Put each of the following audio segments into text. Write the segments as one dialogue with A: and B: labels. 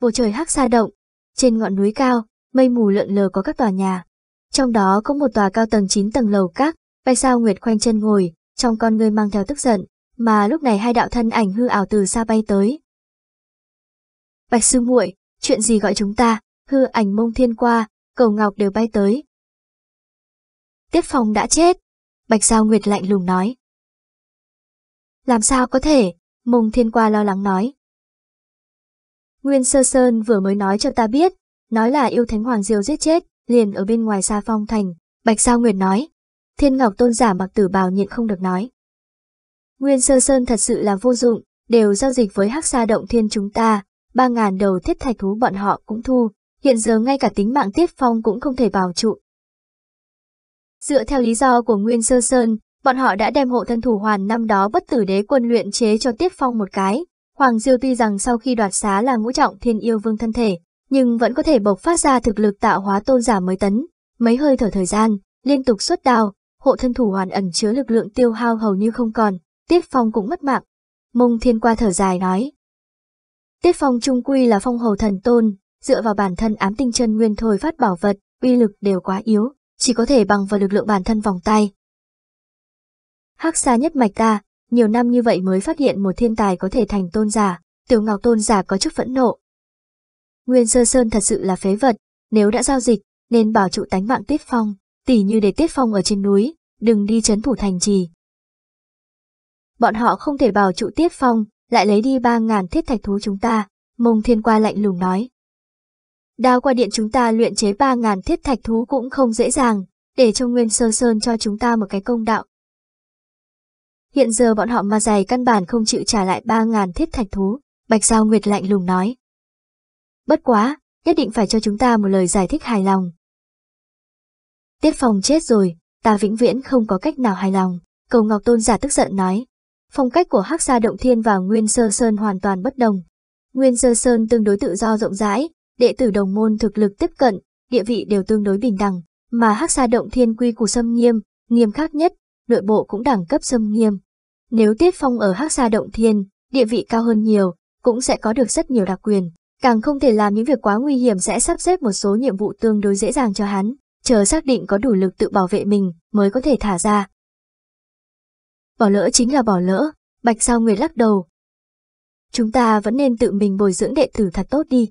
A: bầu trời hắc xa động. Trên ngọn núi cao, mây mù lượn lờ có các tòa nhà. Trong đó có một tòa cao tầng 9 tầng lầu các, Bạch Sao Nguyệt khoanh chân ngồi, trong con người mang theo tức giận, mà lúc này hai đạo thân ảnh hư ảo từ xa bay tới. Bạch sư muội, chuyện gì gọi chúng ta, hư ảnh mông thiên qua, cầu ngọc đều bay tới. Tiết Phong đã chết, Bạch Sao Nguyệt lạnh lùng nói. Làm sao có thể, mông thiên qua lo lắng nói. Nguyên Sơ Sơn vừa mới nói cho ta biết, nói là yêu Thánh Hoàng Diêu giết chết, liền ở bên ngoài xa phong thành, Bạch Sao Nguyệt nói. Thiên Ngọc Tôn giả mặc tử bào nhịn không được nói. Nguyên Sơ Sơn thật sự là vô dụng, đều giao dịch với Hắc Sa Động Thiên chúng ta, ba ngàn đầu thiết thạch thú bọn họ cũng thu, hiện giờ ngay cả tính mạng Tiết Phong cũng không thể bảo trụ. Dựa theo lý do của Nguyên Sơ Sơn, bọn họ đã đem hộ thân thủ hoàn năm đó bất tử đế quân luyện chế cho Tiết Phong một cái. Hoàng Diêu tuy rằng sau khi đoạt xá là ngũ trọng thiên yêu vương thân thể, nhưng vẫn có thể bộc phát ra thực lực tạo hóa tôn giả mới tấn. Mấy hơi thở thời gian, liên tục xuất đao, hộ thân thủ hoàn ẩn chứa lực lượng tiêu hao hầu như không còn, Tiết Phong cũng mất mạng. Mông Thiên qua thở dài nói. Tiết Phong trung quy là phong hầu thần tôn, dựa vào bản thân ám tinh chân nguyên thôi phát bảo vật, uy lực đều quá yếu, chỉ có thể bằng vào lực lượng bản thân vòng tay. Hắc xa nhất mạch ta, nhiều năm như vậy mới phát hiện một thiên tài có thể thành tôn giả, tiểu ngọc tôn giả có chút phẫn nộ. Nguyên Sơ Sơn thật sự là phế vật, nếu đã giao dịch, nên bảo trụ tánh mạng Tiết Phong, tỉ như để Tiết Phong ở trên núi, đừng đi chấn thủ thành trì. Bọn họ không thể bảo trụ Tiết Phong, lại lấy đi ba ngàn thiết thạch thú chúng ta, mông thiên qua lạnh lùng nói. Đao qua điện chúng ta luyện chế ba ngàn thiết thạch thú cũng không dễ dàng, để cho Nguyên Sơ Sơn cho chúng ta một cái công đạo. Hiện giờ bọn họ mà dày căn bản không chịu trả lại ba ngàn thiết thạch thú, Bạch Giao Nguyệt lạnh lùng nói. Bất quá, nhất định phải cho chúng ta một lời giải thích hài lòng. Tiết Phong chết rồi, ta vĩnh viễn không có cách nào hài lòng, cầu Ngọc Tôn giả tức giận nói. Phong cách của Hắc Sa Động Thiên và Nguyên Sơ Sơn hoàn toàn bất đồng. Nguyên Sơ Sơn tương đối tự do rộng rãi, đệ tử đồng môn thực lực tiếp cận, địa vị đều tương đối bình đẳng, mà Hắc Sa Động Thiên quy củ xâm nghiêm, nghiêm khắc nhất, nội bộ cũng đẳng cấp xâm nghiêm. Nếu Tiết Phong ở Hắc Sa Động Thiên, địa vị cao hơn nhiều, cũng sẽ có được rất nhiều đặc quyền, càng không thể làm những việc quá nguy hiểm sẽ sắp xếp một số nhiệm vụ tương đối dễ dàng cho hắn, chờ xác định có đủ lực tự bảo vệ mình mới có thể thả ra. Bỏ lỡ chính là bỏ lỡ, Bạch Sao Nguyệt lắc đầu. Chúng ta vẫn nên tự mình bồi dưỡng đệ tử thật tốt đi.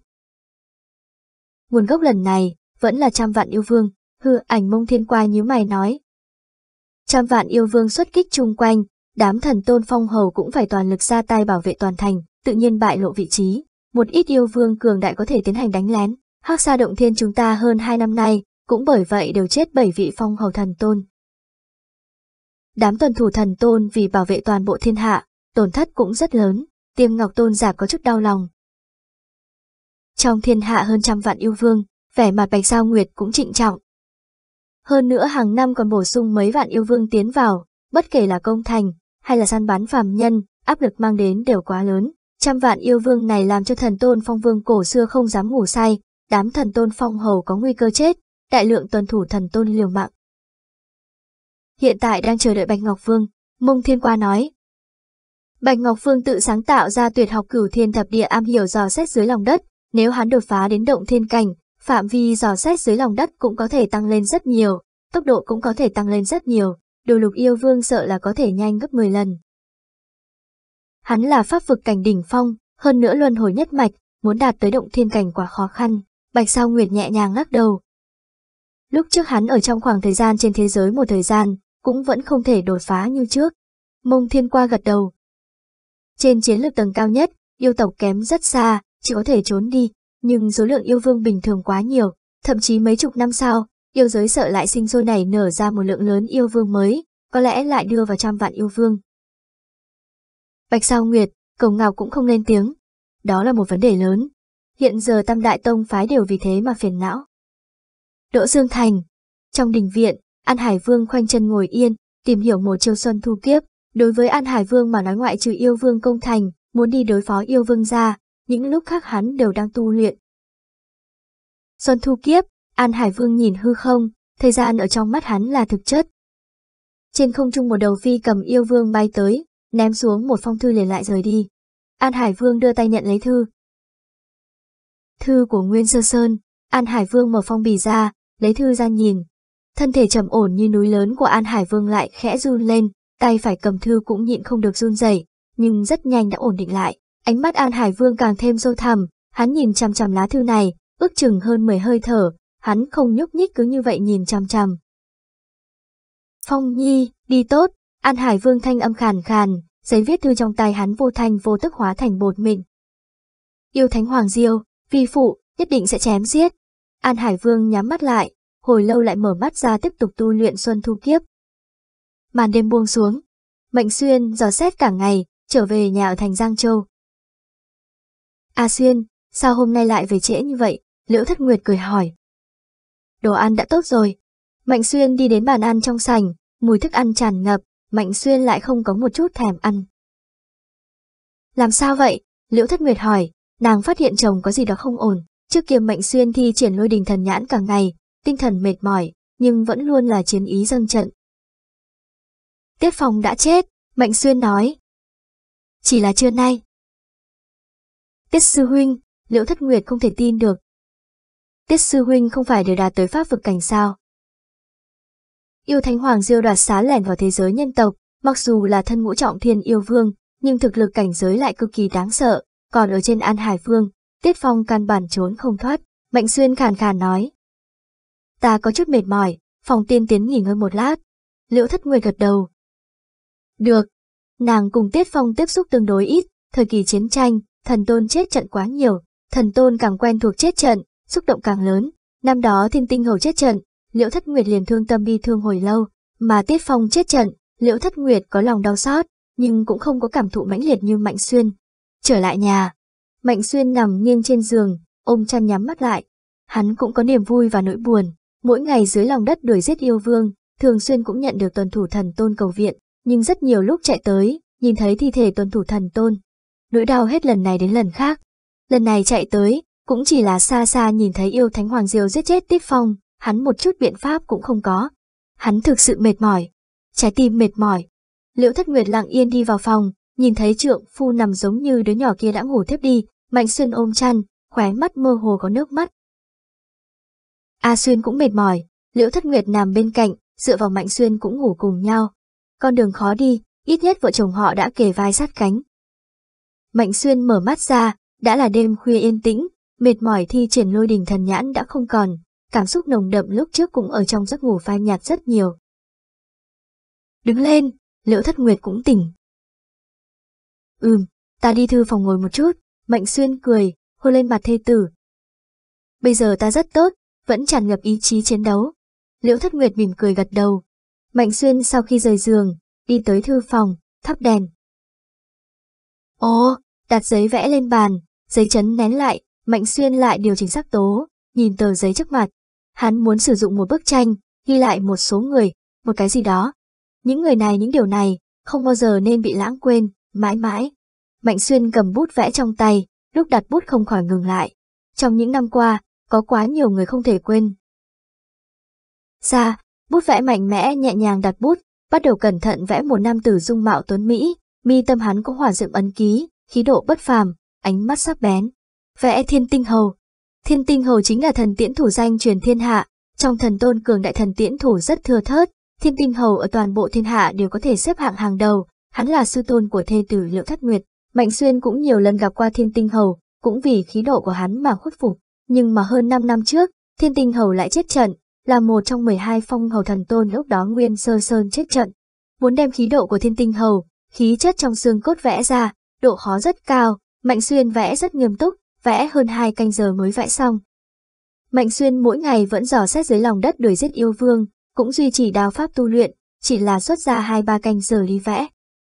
A: Nguồn gốc lần này, vẫn là trăm vạn yêu vương, hư ảnh mông thiên qua nhíu mày nói. Trăm vạn yêu vương xuất kích chung quanh, đám thần tôn phong hầu cũng phải toàn lực ra tay bảo vệ toàn thành, tự nhiên bại lộ vị trí. Một ít yêu vương cường đại có thể tiến hành đánh lén, hắc sa động thiên chúng ta hơn hai năm nay, cũng bởi vậy đều chết bảy vị phong hầu thần tôn. Đám tuần thủ thần tôn vì bảo vệ toàn bộ thiên hạ, tổn thất cũng rất lớn, tiêm ngọc tôn giả có chút đau lòng. Trong thiên hạ hơn trăm vạn yêu vương, vẻ mặt bạch sao nguyệt cũng trịnh trọng. Hơn nữa hàng năm còn bổ sung mấy vạn yêu vương tiến vào, bất kể là công thành, hay là săn bắn phàm nhân, áp lực mang đến đều quá lớn. Trăm vạn yêu vương này làm cho thần tôn phong vương cổ xưa không dám ngủ say, đám thần tôn phong hầu có nguy cơ chết, đại lượng tuần thủ thần tôn liều mạng. Hiện tại đang chờ đợi Bạch Ngọc Vương, Mông Thiên Qua nói. Bạch Ngọc Vương tự sáng tạo ra tuyệt học cửu thiên thập địa am hiểu dò xét dưới lòng đất, nếu hắn đột phá đến động thiên cảnh, phạm vi dò xét dưới lòng đất cũng có thể tăng lên rất nhiều, tốc độ cũng có thể tăng lên rất nhiều, đồ lục yêu vương sợ là có thể nhanh gấp 10 lần. Hắn là pháp vực cảnh đỉnh phong, hơn nữa luân hồi nhất mạch, muốn đạt tới động thiên cảnh quá khó khăn, Bạch Sao Nguyệt nhẹ nhàng lắc đầu. Lúc trước hắn ở trong khoảng thời gian trên thế giới một thời gian, cũng vẫn không thể đột phá như trước. Mông Thiên Qua gật đầu. Trên chiến lược tầng cao nhất, yêu tộc kém rất xa, chỉ có thể trốn đi, nhưng số lượng yêu vương bình thường quá nhiều, thậm chí mấy chục năm sau, yêu giới sợ lại sinh sôi này nở ra một lượng lớn yêu vương mới, có lẽ lại đưa vào trăm vạn yêu vương. Bạch Sao Nguyệt, Cầu Ngọc cũng không lên tiếng. Đó là một vấn đề lớn. Hiện giờ Tam Đại Tông phái đều vì thế mà phiền não. Đỗ Dương Thành. Trong đình viện, An Hải Vương khoanh chân ngồi yên, tìm hiểu một chiêu xuân thu kiếp. Đối với An Hải Vương mà nói ngoại trừ yêu vương công thành, muốn đi đối phó yêu vương ra, những lúc khác hắn đều đang tu luyện. Xuân thu kiếp, An Hải Vương nhìn hư không, thời gian ở trong mắt hắn là thực chất. Trên không trung một đầu phi cầm yêu vương bay tới, ném xuống một phong thư liền lại rời đi. An Hải Vương đưa tay nhận lấy thư. Thư của Nguyên Sơ Sơn, An Hải Vương mở phong bì ra, lấy thư ra nhìn. Thân thể trầm ổn như núi lớn của An Hải Vương lại khẽ run lên, tay phải cầm thư cũng nhịn không được run rẩy, nhưng rất nhanh đã ổn định lại. Ánh mắt An Hải Vương càng thêm sâu thẳm, hắn nhìn chằm chằm lá thư này, ước chừng hơn 10 hơi thở, hắn không nhúc nhích cứ như vậy nhìn chằm chằm. Phong Nhi, đi tốt, An Hải Vương thanh âm khàn khàn, giấy viết thư trong tay hắn vô thanh vô tức hóa thành bột mịn. Yêu Thánh Hoàng Diêu, vi phụ, nhất định sẽ chém giết. An Hải Vương nhắm mắt lại, hồi lâu lại mở mắt ra tiếp tục tu luyện xuân thu kiếp. Màn đêm buông xuống, Mệnh Xuyên dò xét cả ngày, trở về nhà ở thành Giang Châu. A Xuyên, sao hôm nay lại về trễ như vậy? Liễu Thất Nguyệt cười hỏi. Đồ ăn đã tốt rồi. Mạnh Xuyên đi đến bàn ăn trong sảnh, mùi thức ăn tràn ngập, Mạnh Xuyên lại không có một chút thèm ăn. Làm sao vậy? Liễu Thất Nguyệt hỏi, nàng phát hiện chồng có gì đó không ổn. Trước kia Mạnh Xuyên thi triển lôi đình thần nhãn cả ngày, tinh thần mệt mỏi, nhưng vẫn luôn là chiến ý dâng trận. Tiết Phong đã chết, Mạnh Xuyên nói. Chỉ là trưa nay. Tiết Sư Huynh, Liễu Thất Nguyệt không thể tin được. Tiết Sư Huynh không phải đều đạt tới pháp vực cảnh sao. Yêu Thánh Hoàng Diêu đoạt xá lẻn vào thế giới nhân tộc, mặc dù là thân ngũ trọng thiên yêu vương, nhưng thực lực cảnh giới lại cực kỳ đáng sợ, còn ở trên An Hải Vương, Tiết Phong căn bản trốn không thoát, Mạnh Xuyên khàn khàn nói. Ta có chút mệt mỏi, phòng tiên tiến nghỉ ngơi một lát. Liễu Thất Nguyệt gật đầu. Được. Nàng cùng Tiết Phong tiếp xúc tương đối ít, thời kỳ chiến tranh, thần tôn chết trận quá nhiều, thần tôn càng quen thuộc chết trận, xúc động càng lớn. Năm đó thiên tinh hầu chết trận, Liễu Thất Nguyệt liền thương tâm bi thương hồi lâu, mà Tiết Phong chết trận, Liễu Thất Nguyệt có lòng đau xót, nhưng cũng không có cảm thụ mãnh liệt như Mạnh Xuyên. Trở lại nhà, Mạnh Xuyên nằm nghiêng trên giường, ôm chăn nhắm mắt lại. Hắn cũng có niềm vui và nỗi buồn, mỗi ngày dưới lòng đất đuổi giết yêu vương, thường xuyên cũng nhận được tuần thủ thần tôn cầu viện, nhưng rất nhiều lúc chạy tới, nhìn thấy thi thể tuần thủ thần tôn. Nỗi đau hết lần này đến lần khác. Lần này chạy tới, cũng chỉ là xa xa nhìn thấy yêu thánh hoàng diêu giết chết Tích Phong, hắn một chút biện pháp cũng không có. Hắn thực sự mệt mỏi, trái tim mệt mỏi. Liễu Thất Nguyệt lặng yên đi vào phòng, nhìn thấy trượng phu nằm giống như đứa nhỏ kia đã ngủ thiếp đi, Mạnh Xuyên ôm chăn, khóe mắt mơ hồ có nước mắt. A Xuyên cũng mệt mỏi, Liễu Thất Nguyệt nằm bên cạnh, dựa vào Mạnh Xuyên cũng ngủ cùng nhau. Con đường khó đi, ít nhất vợ chồng họ đã kề vai sát cánh. Mạnh Xuyên mở mắt ra, đã là đêm khuya yên tĩnh, mệt mỏi thi triển lôi đình thần nhãn đã không còn, cảm xúc nồng đậm lúc trước cũng ở trong giấc ngủ phai nhạt rất nhiều. Đứng lên, Liễu Thất Nguyệt cũng tỉnh. Ừm, ta đi thư phòng ngồi một chút, Mạnh Xuyên cười, hôn lên mặt thê tử. Bây giờ ta rất tốt, vẫn tràn ngập ý chí chiến đấu. Liễu Thất Nguyệt mỉm cười gật đầu. Mạnh Xuyên sau khi rời giường, đi tới thư phòng, thắp đèn. Ồ, đặt giấy vẽ lên bàn, giấy chấn nén lại, Mạnh Xuyên lại điều chỉnh sắc tố, nhìn tờ giấy trước mặt. Hắn muốn sử dụng một bức tranh, ghi lại một số người, một cái gì đó. Những người này những điều này, không bao giờ nên bị lãng quên, mãi mãi. Mạnh Xuyên cầm bút vẽ trong tay, lúc đặt bút không khỏi ngừng lại. Trong những năm qua, có quá nhiều người không thể quên. Ra, bút vẽ mạnh mẽ nhẹ nhàng đặt bút, bắt đầu cẩn thận vẽ một nam tử dung mạo tuấn Mỹ, mi tâm hắn có hỏa dựng ấn ký, khí độ bất phàm, ánh mắt sắc bén. Vẽ thiên tinh hầu. Thiên tinh hầu chính là thần tiễn thủ danh truyền thiên hạ, trong thần tôn cường đại thần tiễn thủ rất thừa thớt, thiên tinh hầu ở toàn bộ thiên hạ đều có thể xếp hạng hàng đầu, hắn là sư tôn của thê tử Liễu Thất Nguyệt. Mạnh Xuyên cũng nhiều lần gặp qua thiên tinh hầu, cũng vì khí độ của hắn mà khuất phục. Nhưng mà hơn 5 năm trước, thiên tinh hầu lại chết trận, là một trong 12 phong hầu thần tôn lúc đó Nguyên Sơ Sơn chết trận. Muốn đem khí độ của thiên tinh hầu, khí chất trong xương cốt vẽ ra, độ khó rất cao, Mạnh Xuyên vẽ rất nghiêm túc, vẽ hơn hai canh giờ mới vẽ xong. Mạnh Xuyên mỗi ngày vẫn dò xét dưới lòng đất đuổi giết yêu vương, cũng duy trì đao pháp tu luyện, chỉ là xuất ra 2-3 canh giờ đi vẽ.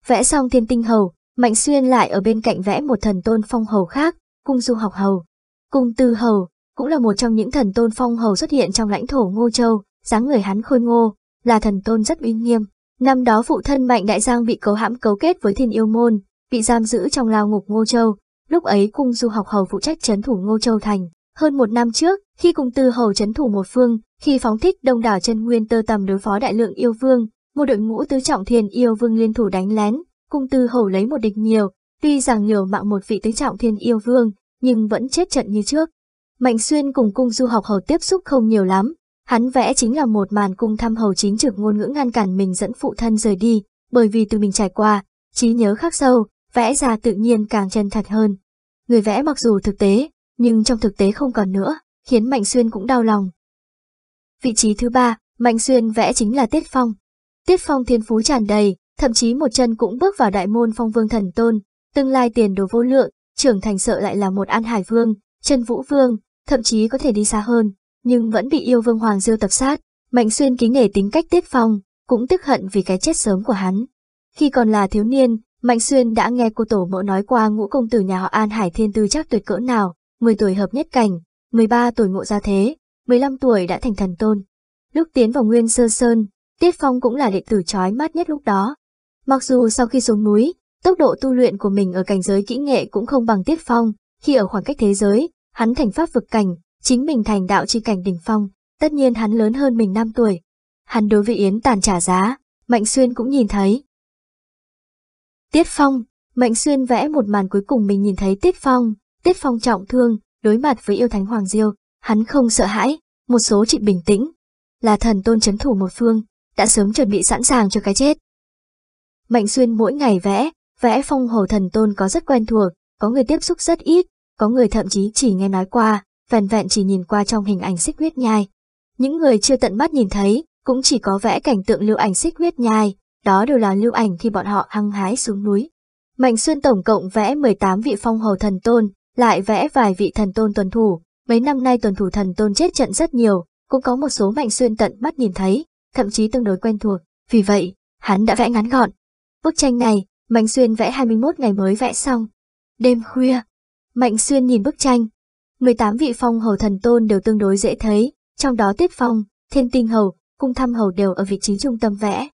A: Vẽ xong thiên tinh hầu, Mạnh Xuyên lại ở bên cạnh vẽ một thần tôn phong hầu khác, cung du học hầu. Cung tư hầu, cũng là một trong những thần tôn phong hầu xuất hiện trong lãnh thổ Ngô Châu, dáng người hắn khôi ngô, là thần tôn rất uy nghiêm. Năm đó phụ thân Mạnh Đại Giang bị cấu hãm cấu kết với thiên yêu môn, bị giam giữ trong lao ngục Ngô Châu. Lúc ấy cung du học hầu phụ trách chấn thủ Ngô Châu Thành. Hơn một năm trước, khi cung tư hầu chấn thủ một phương, khi phóng thích đông đảo chân nguyên tơ tầm đối phó đại lượng yêu vương, một đội ngũ tứ trọng thiên yêu vương liên thủ đánh lén, cung tư hầu lấy một địch nhiều, tuy rằng nhiều mạng một vị tứ trọng thiên yêu vương, nhưng vẫn chết trận như trước. Mạnh Xuyên cùng cung du học hầu tiếp xúc không nhiều lắm, hắn vẽ chính là một màn cung thăm hầu chính trực ngôn ngữ ngăn cản mình dẫn phụ thân rời đi, bởi vì từ mình trải qua, trí nhớ khắc sâu, vẽ ra tự nhiên càng chân thật hơn. Người vẽ mặc dù thực tế, nhưng trong thực tế không còn nữa, khiến Mạnh Xuyên cũng đau lòng. Vị trí thứ ba, Mạnh Xuyên vẽ chính là Tiết Phong. Tiết Phong thiên phú tràn đầy, thậm chí một chân cũng bước vào đại môn phong vương thần tôn, tương lai tiền đồ vô lượng, trưởng thành sợ lại là một an hải vương, chân vũ vương, thậm chí có thể đi xa hơn, nhưng vẫn bị yêu vương Hoàng Diêu tập sát. Mạnh Xuyên kính nể tính cách Tiết Phong, cũng tức hận vì cái chết sớm của hắn. Khi còn là thiếu niên, Mạnh Xuyên đã nghe cô tổ mẫu nói qua ngũ công tử nhà họ An Hải Thiên Tư chắc tuyệt cỡ nào, 10 tuổi hợp nhất cảnh, 13 tuổi ngộ ra thế, 15 tuổi đã thành thần tôn. Lúc tiến vào Nguyên Sơ Sơn, Tiết Phong cũng là đệ tử chói mắt nhất lúc đó. Mặc dù sau khi xuống núi, tốc độ tu luyện của mình ở cảnh giới kỹ nghệ cũng không bằng Tiết Phong, khi ở khoảng cách thế giới, hắn thành pháp vực cảnh, chính mình thành đạo chi cảnh đỉnh phong, tất nhiên hắn lớn hơn mình 5 tuổi. Hắn đối với Yến Tàn trả giá, Mạnh Xuyên cũng nhìn thấy. Tiết Phong, Mạnh Xuyên vẽ một màn cuối cùng mình nhìn thấy Tiết Phong, Tiết Phong trọng thương, đối mặt với yêu thánh Hoàng Diêu, hắn không sợ hãi, một số chị bình tĩnh. Là thần tôn chấn thủ một phương, đã sớm chuẩn bị sẵn sàng cho cái chết. Mạnh Xuyên mỗi ngày vẽ, vẽ phong hồ thần tôn có rất quen thuộc, có người tiếp xúc rất ít, có người thậm chí chỉ nghe nói qua, vẹn vẹn chỉ nhìn qua trong hình ảnh xích huyết nhai. Những người chưa tận mắt nhìn thấy, cũng chỉ có vẽ cảnh tượng lưu ảnh xích huyết nhai, đó đều là lưu ảnh khi bọn họ hăng hái xuống núi. Mạnh Xuyên tổng cộng vẽ 18 vị phong hầu thần tôn, lại vẽ vài vị thần tôn tuần thủ. Mấy năm nay tuần thủ thần tôn chết trận rất nhiều, cũng có một số Mạnh Xuyên tận mắt nhìn thấy, thậm chí tương đối quen thuộc. Vì vậy, hắn đã vẽ ngắn gọn. Bức tranh này, Mạnh Xuyên vẽ 21 ngày mới vẽ xong. Đêm khuya, Mạnh Xuyên nhìn bức tranh. 18 vị phong hầu thần tôn đều tương đối dễ thấy, trong đó Tiết Phong, Thiên Tinh Hầu, Cung Thăm Hầu đều ở vị trí trung tâm vẽ.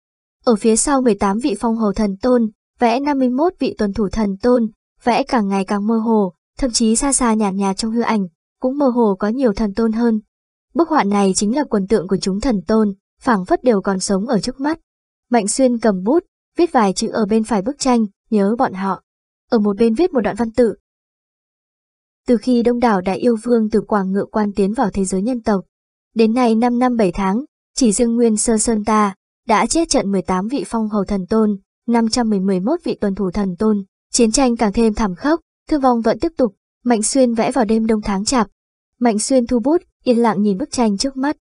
A: Ở phía sau 18 vị phong hầu thần tôn, vẽ 51 vị tuần thủ thần tôn, vẽ càng ngày càng mơ hồ, thậm chí xa xa nhạt nhạt trong hư ảnh, cũng mơ hồ có nhiều thần tôn hơn. Bức họa này chính là quần tượng của chúng thần tôn, phảng phất đều còn sống ở trước mắt. Mạnh Xuyên cầm bút, viết vài chữ ở bên phải bức tranh, nhớ bọn họ. Ở một bên viết một đoạn văn tự. Từ khi đông đảo đại yêu vương từ Quảng Ngựa Quan tiến vào thế giới nhân tộc, đến nay 5 năm 7 tháng, chỉ riêng Nguyên Sơ Sơn ta, đã chết trận 18 vị phong hầu thần tôn, 511 vị tuần thủ thần tôn, chiến tranh càng thêm thảm khốc, thương vong vẫn tiếp tục, Mạnh Xuyên vẽ vào đêm đông tháng chạp. Mạnh Xuyên thu bút, yên lặng nhìn bức tranh trước mắt,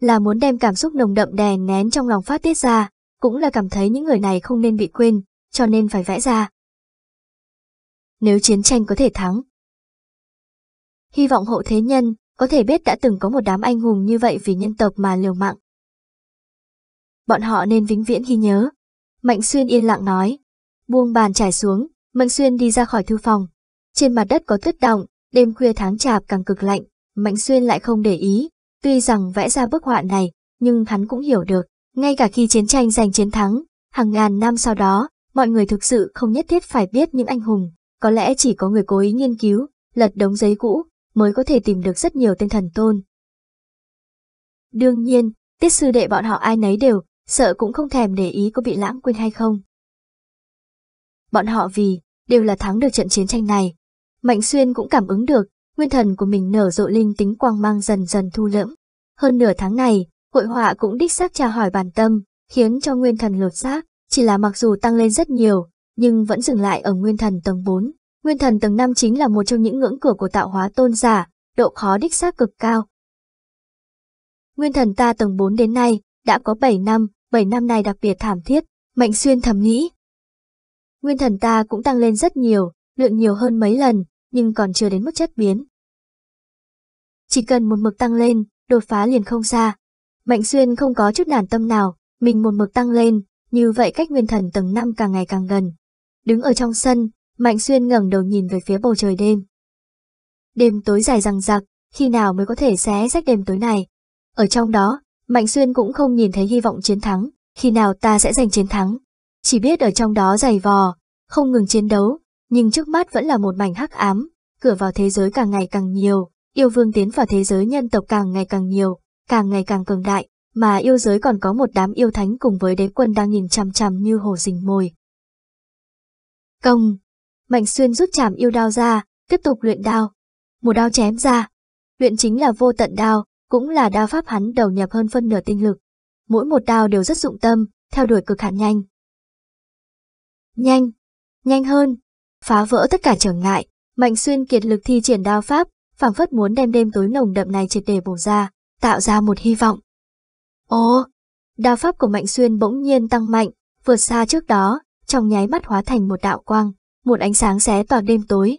A: là muốn đem cảm xúc nồng đậm đè nén trong lòng phát tiết ra, cũng là cảm thấy những người này không nên bị quên, cho nên phải vẽ ra. Nếu chiến tranh có thể thắng. Hy vọng hộ thế nhân, có thể biết đã từng có một đám anh hùng như vậy vì nhân tộc mà liều mạng. Bọn họ nên vĩnh viễn ghi nhớ. Mạnh Xuyên yên lặng nói. Buông bàn trải xuống, Mạnh Xuyên đi ra khỏi thư phòng. Trên mặt đất có tuyết động, đêm khuya tháng chạp càng cực lạnh, Mạnh Xuyên lại không để ý. Tuy rằng vẽ ra bức họa này, nhưng hắn cũng hiểu được, ngay cả khi chiến tranh giành chiến thắng, hàng ngàn năm sau đó, mọi người thực sự không nhất thiết phải biết những anh hùng, có lẽ chỉ có người cố ý nghiên cứu, lật đống giấy cũ, mới có thể tìm được rất nhiều tên thần tôn. Đương nhiên, tiết sư đệ bọn họ ai nấy đều, sợ cũng không thèm để ý có bị lãng quên hay không. Bọn họ vì, đều là thắng được trận chiến tranh này. Mạnh Xuyên cũng cảm ứng được, nguyên thần của mình nở rộ linh tính quang mang dần dần thu lẫm. Hơn nửa tháng này, hội họa cũng đích xác tra hỏi bản tâm, khiến cho nguyên thần lột xác, chỉ là mặc dù tăng lên rất nhiều, nhưng vẫn dừng lại ở nguyên thần tầng 4. Nguyên thần tầng 5 chính là một trong những ngưỡng cửa của tạo hóa tôn giả, độ khó đích xác cực cao. Nguyên thần ta tầng 4 đến nay, đã có 7 năm, 7 năm nay đặc biệt thảm thiết, Mạnh Xuyên thầm nghĩ. Nguyên thần ta cũng tăng lên rất nhiều, lượng nhiều hơn mấy lần, nhưng còn chưa đến mức chất biến. Chỉ cần một mực tăng lên, đột phá liền không xa. Mạnh Xuyên không có chút nản tâm nào, mình một mực tăng lên, như vậy cách nguyên thần tầng năm càng ngày càng gần. Đứng ở trong sân, Mạnh Xuyên ngẩng đầu nhìn về phía bầu trời đêm. Đêm tối dài rằng rặc, khi nào mới có thể xé rách đêm tối này? Ở trong đó, Mạnh Xuyên cũng không nhìn thấy hy vọng chiến thắng, khi nào ta sẽ giành chiến thắng. Chỉ biết ở trong đó dày vò, không ngừng chiến đấu, nhưng trước mắt vẫn là một mảnh hắc ám, cửa vào thế giới càng ngày càng nhiều, yêu vương tiến vào thế giới nhân tộc càng ngày càng nhiều, càng ngày càng cường đại, mà yêu giới còn có một đám yêu thánh cùng với đế quân đang nhìn chằm chằm như hồ rình mồi. Công! Mạnh xuyên rút chảm yêu đao ra, tiếp tục luyện đao. Một đao chém ra. luyện chính là vô tận đao, cũng là đao pháp hắn đầu nhập hơn phân nửa tinh lực. Mỗi một đao đều rất dụng tâm, theo đuổi cực hạn nhanh. Nhanh, nhanh hơn, phá vỡ tất cả trở ngại, Mạnh Xuyên kiệt lực thi triển đao pháp, phảng phất muốn đem đêm tối nồng đậm này triệt để bổ ra, tạo ra một hy vọng. Ồ, đao pháp của Mạnh Xuyên bỗng nhiên tăng mạnh, vượt xa trước đó, trong nháy mắt hóa thành một đạo quang, một ánh sáng xé toàn đêm tối.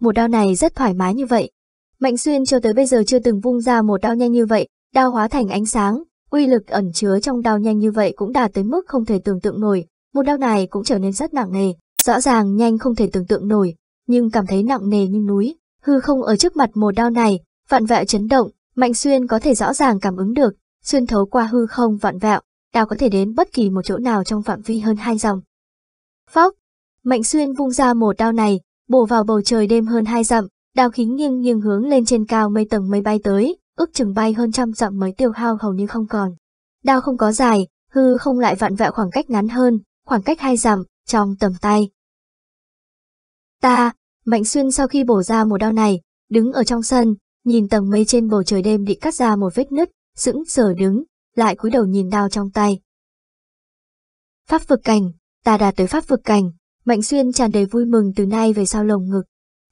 A: Một đao này rất thoải mái như vậy. Mạnh Xuyên cho tới bây giờ chưa từng vung ra một đao nhanh như vậy, đao hóa thành ánh sáng, uy lực ẩn chứa trong đao nhanh như vậy cũng đạt tới mức không thể tưởng tượng nổi, một đao này cũng trở nên rất nặng nề, rõ ràng nhanh không thể tưởng tượng nổi, nhưng cảm thấy nặng nề như núi, hư không ở trước mặt một đao này, vạn vẹo chấn động, Mạnh Xuyên có thể rõ ràng cảm ứng được, xuyên thấu qua hư không vạn vẹo, đao có thể đến bất kỳ một chỗ nào trong phạm vi hơn hai dặm. Phóc, Mạnh Xuyên vung ra một đao này, bổ vào bầu trời đêm hơn hai dặm, đao khí nghiêng nghiêng hướng lên trên cao mây tầng mây bay tới, ước chừng bay hơn trăm dặm mới tiêu hao hầu như không còn. Đao không có dài, hư không lại vặn vẹo khoảng cách ngắn hơn, khoảng cách hai dặm, trong tầm tay. Ta, Mạnh Xuyên sau khi bổ ra một đao này, đứng ở trong sân, nhìn tầng mây trên bầu trời đêm bị cắt ra một vết nứt, sững sờ đứng, lại cúi đầu nhìn đao trong tay. Pháp vực cảnh, ta đạt tới pháp vực cảnh, Mạnh Xuyên tràn đầy vui mừng từ nay về sau lồng ngực.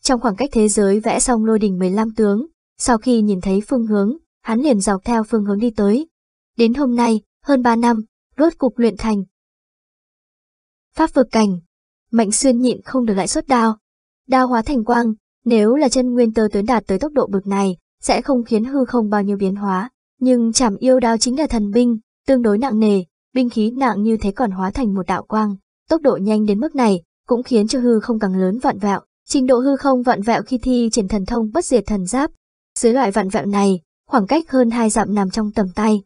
A: Trong khoảng cách thế giới vẽ xong lôi đỉnh 15 tướng, sau khi nhìn thấy phương hướng, hắn liền dọc theo phương hướng đi tới. Đến hôm nay, hơn 3 năm, rốt cục luyện thành. Pháp vực cảnh, Mạnh Xuyên nhịn không được lại xuất đao. Đao hóa thành quang, nếu là chân nguyên tơ tuyến đạt tới tốc độ bực này, sẽ không khiến hư không bao nhiêu biến hóa. Nhưng chảm yêu đao chính là thần binh, tương đối nặng nề, binh khí nặng như thế còn hóa thành một đạo quang. Tốc độ nhanh đến mức này, cũng khiến cho hư không càng lớn vạn vẹo. Trình độ hư không vạn vẹo khi thi triển thần thông bất diệt thần giáp. Dưới loại vạn vẹo này, khoảng cách hơn hai dặm nằm trong tầm tay.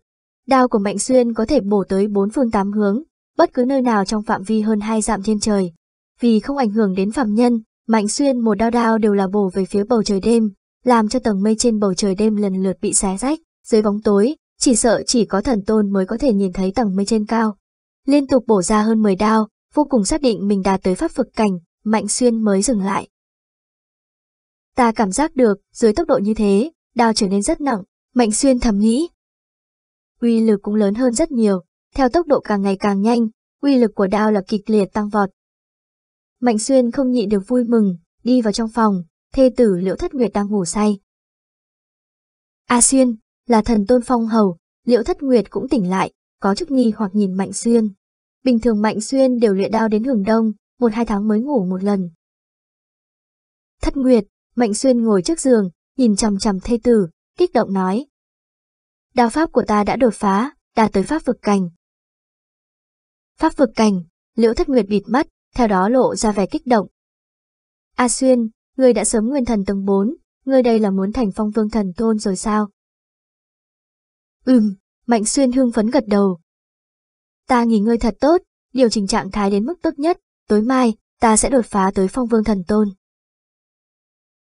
A: Đao của Mạnh Xuyên có thể bổ tới bốn phương tám hướng, bất cứ nơi nào trong phạm vi hơn hai dặm trên trời. Vì không ảnh hưởng đến phạm nhân, Mạnh Xuyên một đao đao đều là bổ về phía bầu trời đêm, làm cho tầng mây trên bầu trời đêm lần lượt bị xé rách, dưới bóng tối, chỉ sợ chỉ có thần tôn mới có thể nhìn thấy tầng mây trên cao. Liên tục bổ ra hơn 10 đao, vô cùng xác định mình đã tới pháp vực cảnh, Mạnh Xuyên mới dừng lại. Ta cảm giác được, dưới tốc độ như thế, đao trở nên rất nặng, Mạnh Xuyên thầm nghĩ. Uy lực cũng lớn hơn rất nhiều, theo tốc độ càng ngày càng nhanh, uy lực của đao là kịch liệt tăng vọt. Mạnh Xuyên không nhịn được vui mừng, đi vào trong phòng, thê tử Liễu Thất Nguyệt đang ngủ say. A Xuyên, là thần tôn phong hầu, Liễu Thất Nguyệt cũng tỉnh lại, có chút nghi hoặc nhìn Mạnh Xuyên. Bình thường Mạnh Xuyên đều luyện đao đến hưởng đông, một hai tháng mới ngủ một lần. Thất Nguyệt, Mạnh Xuyên ngồi trước giường, nhìn chằm chằm thê tử, kích động nói. Đao pháp của ta đã đột phá, đạt tới pháp vực cảnh. Pháp vực cảnh, Liễu Thất Nguyệt bịt mắt, theo đó lộ ra vẻ kích động. A Xuyên, ngươi đã sớm nguyên thần tầng 4, ngươi đây là muốn thành phong vương thần tôn rồi sao? Ừm, Mạnh Xuyên hương phấn gật đầu. Ta nghỉ ngơi thật tốt, điều chỉnh trạng thái đến mức tốt nhất, tối mai, ta sẽ đột phá tới phong vương thần tôn.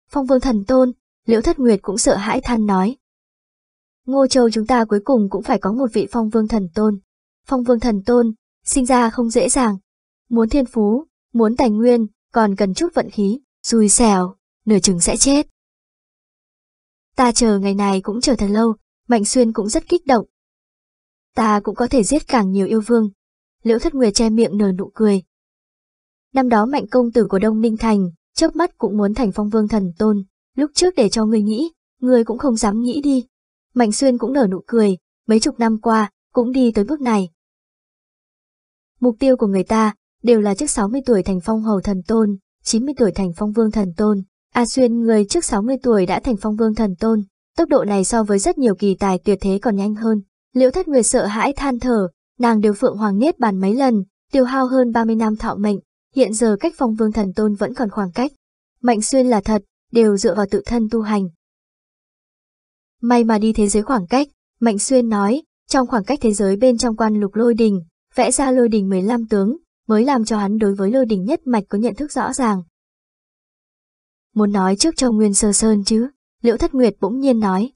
A: Phong vương thần tôn, Liễu Thất Nguyệt cũng sợ hãi than nói. Ngô Châu chúng ta cuối cùng cũng phải có một vị phong vương thần tôn. Phong vương thần tôn, sinh ra không dễ dàng. Muốn thiên phú, muốn tài nguyên, còn cần chút vận khí, xui xẻo, nửa chừng sẽ chết. Ta chờ ngày này cũng chờ thật lâu, Mạnh Xuyên cũng rất kích động. Ta cũng có thể giết càng nhiều yêu vương. Liễu Thất Nguyệt che miệng nở nụ cười. Năm đó mạnh công tử của Đông Ninh Thành, chớp mắt cũng muốn thành phong vương thần tôn, lúc trước để cho người nghĩ, người cũng không dám nghĩ đi. Mạnh Xuyên cũng nở nụ cười, mấy chục năm qua, cũng đi tới bước này. Mục tiêu của người ta, đều là trước 60 tuổi thành phong hầu thần tôn, 90 tuổi thành phong vương thần tôn. A Xuyên người trước 60 tuổi đã thành phong vương thần tôn, tốc độ này so với rất nhiều kỳ tài tuyệt thế còn nhanh hơn. Liễu thất người sợ hãi than thở, nàng đều phượng hoàng niết bàn mấy lần, tiêu hao hơn 30 năm thọ mệnh, hiện giờ cách phong vương thần tôn vẫn còn khoảng cách. Mạnh xuyên là thật, đều dựa vào tự thân tu hành. May mà đi thế giới khoảng cách, Mạnh xuyên nói, trong khoảng cách thế giới bên trong quan lục lôi đình, vẽ ra lôi đình 15 tướng, mới làm cho hắn đối với lôi đình nhất mạch có nhận thức rõ ràng. Muốn nói trước cho Nguyên Sơ Sơn chứ, Liễu Thất Nguyệt bỗng nhiên nói.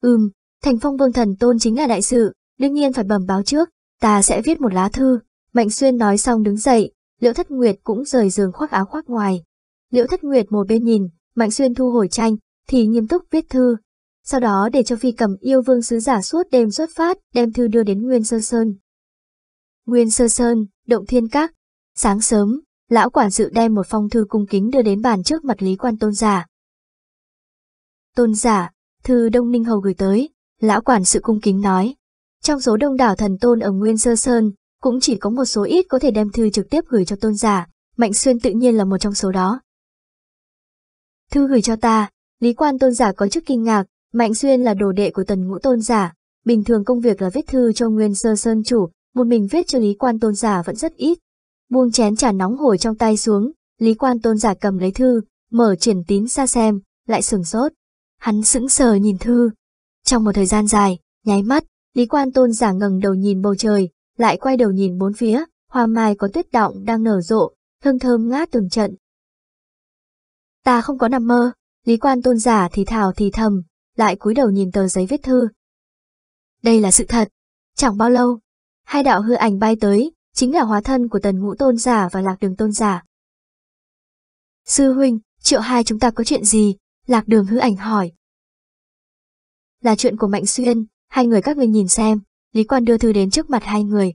A: Ừm, Thành Phong Vương Thần Tôn chính là đại sự, đương nhiên phải bẩm báo trước, ta sẽ viết một lá thư. Mạnh Xuyên nói xong đứng dậy, Liễu Thất Nguyệt cũng rời giường khoác áo khoác ngoài. Liễu Thất Nguyệt một bên nhìn, Mạnh Xuyên thu hồi tranh, thì nghiêm túc viết thư. Sau đó để cho phi cầm yêu vương sứ giả suốt đêm xuất phát, đem thư đưa đến Nguyên Sơ Sơn. Nguyên Sơ Sơn, Động Thiên Các. Sáng sớm, lão quản sự đem một phong thư cung kính đưa đến bàn trước mặt Lý Quan Tôn giả. Tôn giả, thư Đông Ninh Hầu gửi tới, lão quản sự cung kính nói. Trong số đông đảo thần tôn ở Nguyên Sơ Sơn, cũng chỉ có một số ít có thể đem thư trực tiếp gửi cho tôn giả, Mạnh Xuyên tự nhiên là một trong số đó. Thư gửi cho ta, Lý Quan tôn giả có chức kinh ngạc, Mạnh Xuyên là đồ đệ của tần ngũ tôn giả, bình thường công việc là viết thư cho Nguyên Sơ Sơn chủ, một mình viết cho Lý Quan tôn giả vẫn rất ít. Buông chén trà nóng hổi trong tay xuống, Lý Quan tôn giả cầm lấy thư, mở triển tín ra xem, lại sửng sốt. Hắn sững sờ nhìn thư. Trong một thời gian dài, nháy mắt, Lý Quan tôn giả ngẩng đầu nhìn bầu trời, lại quay đầu nhìn bốn phía, hoa mai có tuyết động đang nở rộ, hương thơm ngát từng trận. Ta không có nằm mơ, Lý Quan tôn giả thì thào thì thầm, lại cúi đầu nhìn tờ giấy viết thư. Đây là sự thật. Chẳng bao lâu, hai đạo hư ảnh bay tới, chính là hóa thân của tần ngũ tôn giả và lạc đường tôn giả. Sư huynh, triệu hai chúng ta có chuyện gì? Lạc đường hư ảnh hỏi. Là chuyện của Mạnh Xuyên, hai người các ngươi nhìn xem, Lý Quan đưa thư đến trước mặt hai người.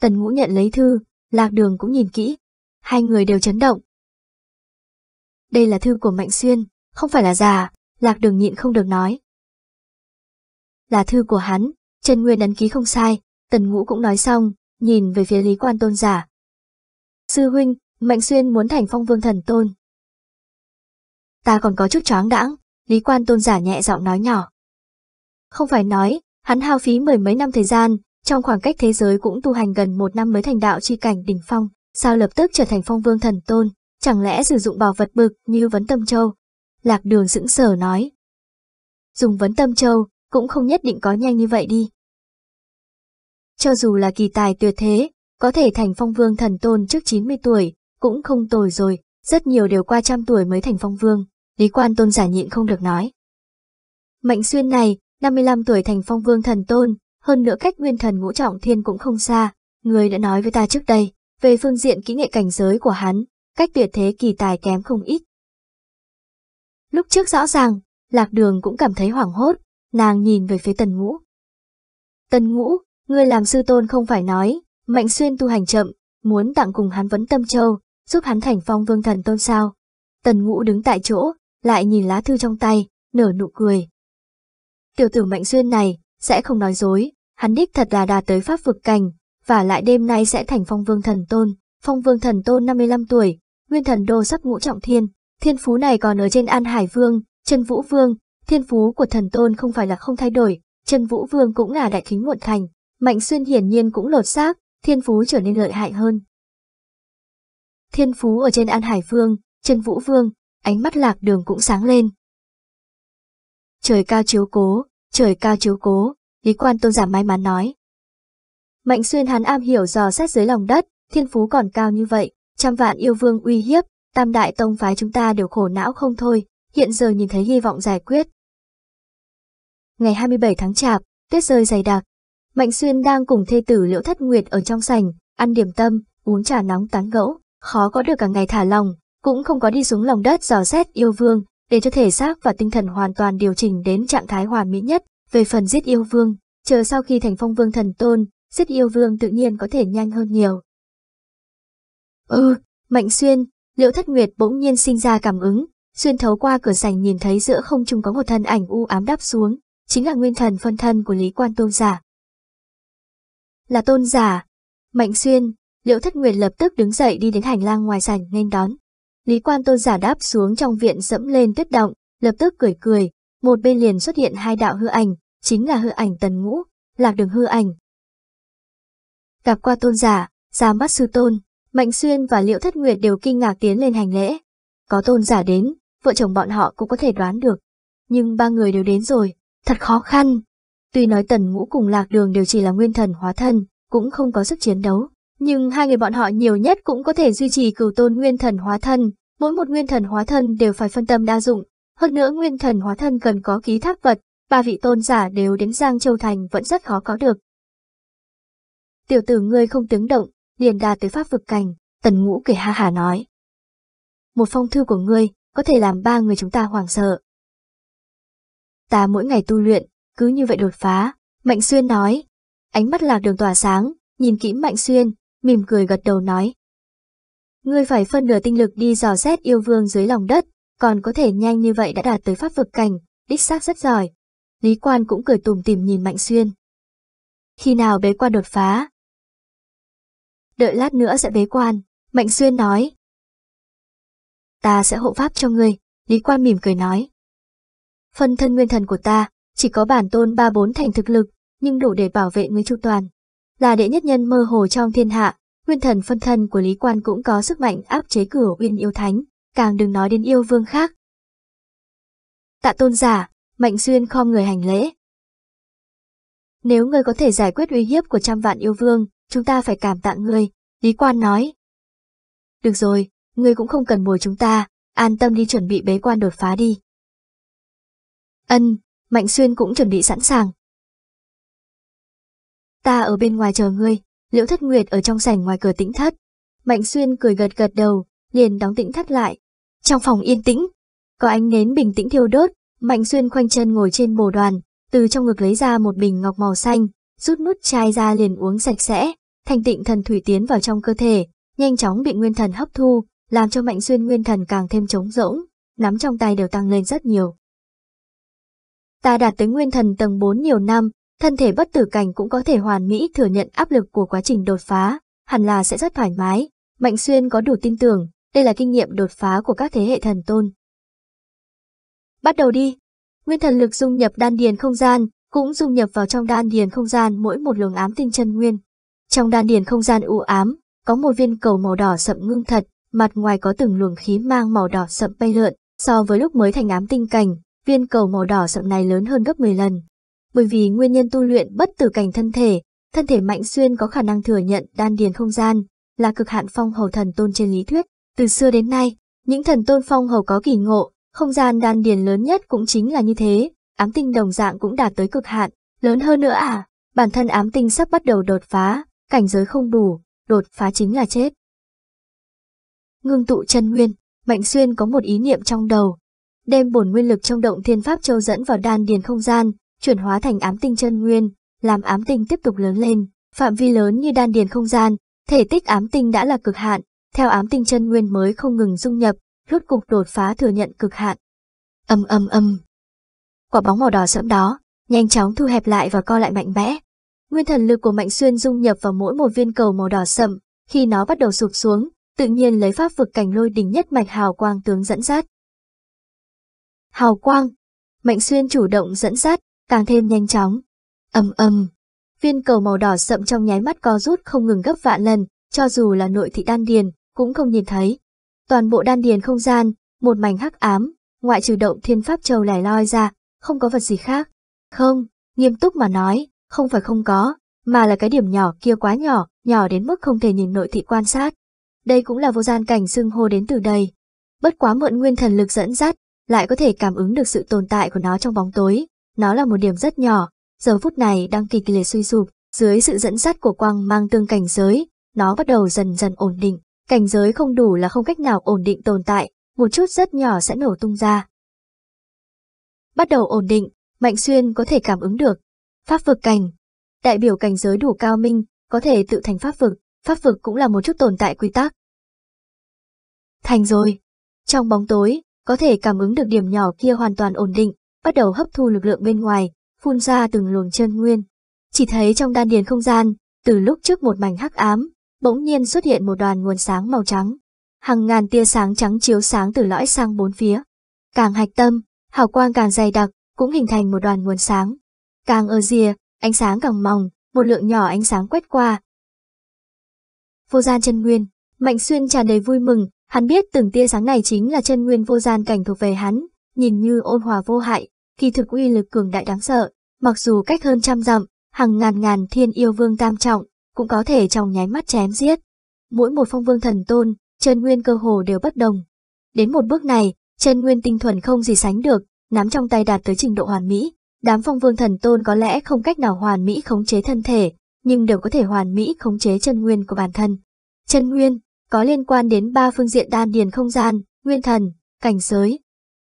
A: Tần ngũ nhận lấy thư, lạc đường cũng nhìn kỹ. Hai người đều chấn động. Đây là thư của Mạnh Xuyên, không phải là giả, lạc đường nhịn không được nói. Là thư của hắn, Trần Nguyên ấn ký không sai, Tần Ngũ cũng nói xong, nhìn về phía Lý Quan Tôn giả. Sư huynh, Mạnh Xuyên muốn thành phong vương thần tôn. Ta còn có chút choáng đãng, Lý Quan Tôn giả nhẹ giọng nói nhỏ. Không phải nói, hắn hao phí mười mấy năm thời gian, trong khoảng cách thế giới cũng tu hành gần một năm mới thành đạo chi cảnh đỉnh phong, sao lập tức trở thành phong vương thần tôn, chẳng lẽ sử dụng bảo vật bực như vấn tâm châu. Lạc đường sững sờ nói. Dùng vấn tâm châu, cũng không nhất định có nhanh như vậy đi. Cho dù là kỳ tài tuyệt thế, có thể thành phong vương thần tôn trước 90 tuổi, cũng không tồi rồi, rất nhiều đều qua trăm tuổi mới thành phong vương, lý quan tôn giả nhịn không được nói. Mạnh xuyên này, 55 tuổi thành phong vương thần tôn, hơn nữa cách nguyên thần ngũ trọng thiên cũng không xa, người đã nói với ta trước đây, về phương diện kỹ nghệ cảnh giới của hắn, cách tuyệt thế kỳ tài kém không ít. Lúc trước rõ ràng, lạc đường cũng cảm thấy hoảng hốt, nàng nhìn về phía tần ngũ. Tần ngũ, người làm sư tôn không phải nói, Mạnh Xuyên tu hành chậm, muốn tặng cùng hắn vấn tâm châu, giúp hắn thành phong vương thần tôn sao. Tần ngũ đứng tại chỗ, lại nhìn lá thư trong tay, nở nụ cười. Tiểu tử Mạnh Xuyên này, sẽ không nói dối, hắn đích thật là đạt tới pháp vực cảnh, và lại đêm nay sẽ thành phong vương thần tôn. Phong vương thần tôn 55 tuổi, nguyên thần đô sắp ngũ trọng thiên, thiên phú này còn ở trên An Hải Vương, chân Vũ Vương, thiên phú của thần tôn không phải là không thay đổi, chân Vũ Vương cũng là đại kính muộn thành, Mạnh Xuyên hiển nhiên cũng lột xác, thiên phú trở nên lợi hại hơn. Thiên phú ở trên An Hải Vương, chân Vũ Vương, ánh mắt lạc đường cũng sáng lên. Trời cao chiếu cố, trời cao chiếu cố, Lý Quan Tôn giả may mắn nói. Mạnh Xuyên hắn am hiểu dò xét dưới lòng đất, thiên phú còn cao như vậy, trăm vạn yêu vương uy hiếp, tam đại tông phái chúng ta đều khổ não không thôi, hiện giờ nhìn thấy hy vọng giải quyết. Ngày 27 tháng Chạp, tuyết rơi dày đặc, Mạnh Xuyên đang cùng thê tử Liễu Thất Nguyệt ở trong sảnh, ăn điểm tâm, uống trà nóng tán gẫu, khó có được cả ngày thả lòng, cũng không có đi xuống lòng đất dò xét yêu vương, để cho thể xác và tinh thần hoàn toàn điều chỉnh đến trạng thái hoàn mỹ nhất, về phần giết yêu vương, chờ sau khi thành phong vương thần tôn, giết yêu vương tự nhiên có thể nhanh hơn nhiều. Ừ, Mạnh Xuyên, Liễu Thất Nguyệt bỗng nhiên sinh ra cảm ứng, xuyên thấu qua cửa sảnh nhìn thấy giữa không trung có một thân ảnh u ám đáp xuống, chính là nguyên thần phân thân của Lý Quan Tôn giả là tôn giả. Mạnh xuyên, liễu thất nguyệt lập tức đứng dậy đi đến hành lang ngoài sảnh nên đón. Lý quan tôn giả đáp xuống trong viện dẫm lên tuyết động, lập tức cười cười, một bên liền xuất hiện hai đạo hư ảnh, chính là hư ảnh tần ngũ, lạc đường hư ảnh. Gặp qua tôn giả, ra mắt sư tôn, Mạnh Xuyên và Liễu Thất Nguyệt đều kinh ngạc tiến lên hành lễ. Có tôn giả đến, vợ chồng bọn họ cũng có thể đoán được. Nhưng ba người đều đến rồi, thật khó khăn. Tuy nói tần ngũ cùng lạc đường đều chỉ là nguyên thần hóa thân, cũng không có sức chiến đấu, nhưng hai người bọn họ nhiều nhất cũng có thể duy trì cửu tôn nguyên thần hóa thân, mỗi một nguyên thần hóa thân đều phải phân tâm đa dụng, hơn nữa nguyên thần hóa thân cần có ký thác vật, ba vị tôn giả đều đến Giang Châu Thành vẫn rất khó có được. Tiểu tử ngươi không tiếng động, liền đà tới pháp vực cảnh, tần ngũ kể ha hà nói. Một phong thư của ngươi, có thể làm ba người chúng ta hoảng sợ. ta mỗi ngày tu luyện, cứ như vậy đột phá, Mạnh Xuyên nói. Ánh mắt lạc đường tỏa sáng, nhìn kỹ Mạnh Xuyên, mỉm cười gật đầu nói. Ngươi phải phân nửa tinh lực đi dò xét yêu vương dưới lòng đất, còn có thể nhanh như vậy đã đạt tới pháp vực cảnh, đích xác rất giỏi. Lý quan cũng cười tùm tìm nhìn Mạnh Xuyên. Khi nào bế quan đột phá? Đợi lát nữa sẽ bế quan, Mạnh Xuyên nói. Ta sẽ hộ pháp cho ngươi, Lý quan mỉm cười nói. Phân thân nguyên thần của ta, chỉ có bản tôn ba bốn thành thực lực, nhưng đủ để bảo vệ ngươi chu toàn. Là đệ nhất nhân mơ hồ trong thiên hạ, nguyên thần phân thân của Lý Quan cũng có sức mạnh áp chế cửa uyên yêu thánh, càng đừng nói đến yêu vương khác. Tạ tôn giả, Mạnh Xuyên khom người hành lễ. Nếu ngươi có thể giải quyết uy hiếp của trăm vạn yêu vương, chúng ta phải cảm tạ ngươi, Lý Quan nói. Được rồi, ngươi cũng không cần mồi chúng ta, an tâm đi chuẩn bị bế quan đột phá đi. Ân, Mạnh Xuyên cũng chuẩn bị sẵn sàng. Ta ở bên ngoài chờ ngươi, Liễu Thất Nguyệt ở trong sảnh ngoài cửa tĩnh thất. Mạnh Xuyên cười gật gật đầu, liền đóng tĩnh thất lại. Trong phòng yên tĩnh, có ánh nến bình tĩnh thiêu đốt, Mạnh Xuyên khoanh chân ngồi trên bồ đoàn, từ trong ngực lấy ra một bình ngọc màu xanh, rút nút chai ra liền uống sạch sẽ, thanh tịnh thần thủy tiến vào trong cơ thể, nhanh chóng bị nguyên thần hấp thu, làm cho Mạnh Xuyên nguyên thần càng thêm trống rỗng, nắm trong tay đều tăng lên rất nhiều. Ta đạt tới nguyên thần tầng 4 nhiều năm, thân thể bất tử cảnh cũng có thể hoàn mỹ thừa nhận áp lực của quá trình đột phá, hẳn là sẽ rất thoải mái. Mạnh Xuyên có đủ tin tưởng, đây là kinh nghiệm đột phá của các thế hệ thần tôn. Bắt đầu đi. Nguyên thần lực dung nhập đan điền không gian, cũng dung nhập vào trong đan điền không gian mỗi một luồng ám tinh chân nguyên. Trong đan điền không gian u ám, có một viên cầu màu đỏ sậm ngưng thật, mặt ngoài có từng luồng khí mang màu đỏ sậm bay lượn, so với lúc mới thành ám tinh cảnh, viên cầu màu đỏ sậm này lớn hơn gấp 10 lần. Bởi vì nguyên nhân tu luyện bất tử cảnh thân thể, thân thể mạnh xuyên có khả năng thừa nhận đan điền không gian, là cực hạn phong hầu thần tôn trên lý thuyết. Từ xưa đến nay, những thần tôn phong hầu có kỳ ngộ, không gian đan điền lớn nhất cũng chính là như thế, ám tinh đồng dạng cũng đạt tới cực hạn, lớn hơn nữa à, bản thân ám tinh sắp bắt đầu đột phá, cảnh giới không đủ, đột phá chính là chết. Ngưng tụ chân nguyên, Mạnh Xuyên có một ý niệm trong đầu, đem bổn nguyên lực trong động thiên pháp châu dẫn vào đan điền không gian, chuyển hóa thành ám tinh chân nguyên, làm ám tinh tiếp tục lớn lên, phạm vi lớn như đan điền không gian, thể tích ám tinh đã là cực hạn, theo ám tinh chân nguyên mới không ngừng dung nhập, rốt cục đột phá thừa nhận cực hạn. Âm âm âm. Quả bóng màu đỏ sẫm đó, nhanh chóng thu hẹp lại và co lại mạnh mẽ. Nguyên thần lực của Mạnh Xuyên dung nhập vào mỗi một viên cầu màu đỏ sẫm khi nó bắt đầu sụp xuống, tự nhiên lấy pháp vực cảnh lôi đỉnh nhất mạch hào quang tướng dẫn dắt. Hào quang. Mạnh Xuyên chủ động dẫn dắt, càng thêm nhanh chóng. Âm âm. Viên cầu màu đỏ sậm trong nháy mắt co rút không ngừng gấp vạn lần, cho dù là nội thị đan điền, cũng không nhìn thấy. Toàn bộ đan điền không gian, một mảnh hắc ám, ngoại trừ động thiên pháp châu lẻ loi ra, không có vật gì khác. Không, nghiêm túc mà nói, không phải không có, mà là cái điểm nhỏ kia quá nhỏ, nhỏ đến mức không thể nhìn nội thị quan sát. Đây cũng là vô gian cảnh xưng hô đến từ đây. Bất quá mượn nguyên thần lực dẫn dắt, lại có thể cảm ứng được sự tồn tại của nó trong bóng tối. Nó là một điểm rất nhỏ, giờ phút này đang kịch liệt suy sụp, dưới sự dẫn dắt của quang mang tương cảnh giới, nó bắt đầu dần dần ổn định. Cảnh giới không đủ là không cách nào ổn định tồn tại, một chút rất nhỏ sẽ nổ tung ra. Bắt đầu ổn định, Mạnh Xuyên có thể cảm ứng được. Pháp vực cảnh, đại biểu cảnh giới đủ cao minh, có thể tự thành pháp vực, pháp vực cũng là một chút tồn tại quy tắc. Thành rồi. Trong bóng tối, có thể cảm ứng được điểm nhỏ kia hoàn toàn ổn định, bắt đầu hấp thu lực lượng bên ngoài, phun ra từng luồng chân nguyên. Chỉ thấy trong đan điền không gian, từ lúc trước một mảnh hắc ám, bỗng nhiên xuất hiện một đoàn nguồn sáng màu trắng. Hàng ngàn tia sáng trắng chiếu sáng từ lõi sang bốn phía. Càng hạch tâm, hào quang càng dày đặc, cũng hình thành một đoàn nguồn sáng. Càng ở rìa, ánh sáng càng mỏng, một lượng nhỏ ánh sáng quét qua. Vô gian chân nguyên, Mạnh Xuyên tràn đầy vui mừng, hắn biết từng tia sáng này chính là chân nguyên vô gian cảnh thuộc về hắn, nhìn như ôn hòa vô hại, kỳ thực uy lực cường đại đáng sợ, mặc dù cách hơn trăm dặm, hàng ngàn ngàn thiên yêu vương tam trọng, cũng có thể trong nháy mắt chém giết. Mỗi một phong vương thần tôn, chân nguyên cơ hồ đều bất đồng. Đến một bước này, chân nguyên tinh thuần không gì sánh được, nắm trong tay đạt tới trình độ hoàn mỹ. Đám phong vương thần tôn có lẽ không cách nào hoàn mỹ khống chế thân thể, nhưng đều có thể hoàn mỹ khống chế chân nguyên của bản thân. Chân nguyên có liên quan đến ba phương diện đan điền không gian, nguyên thần, cảnh giới.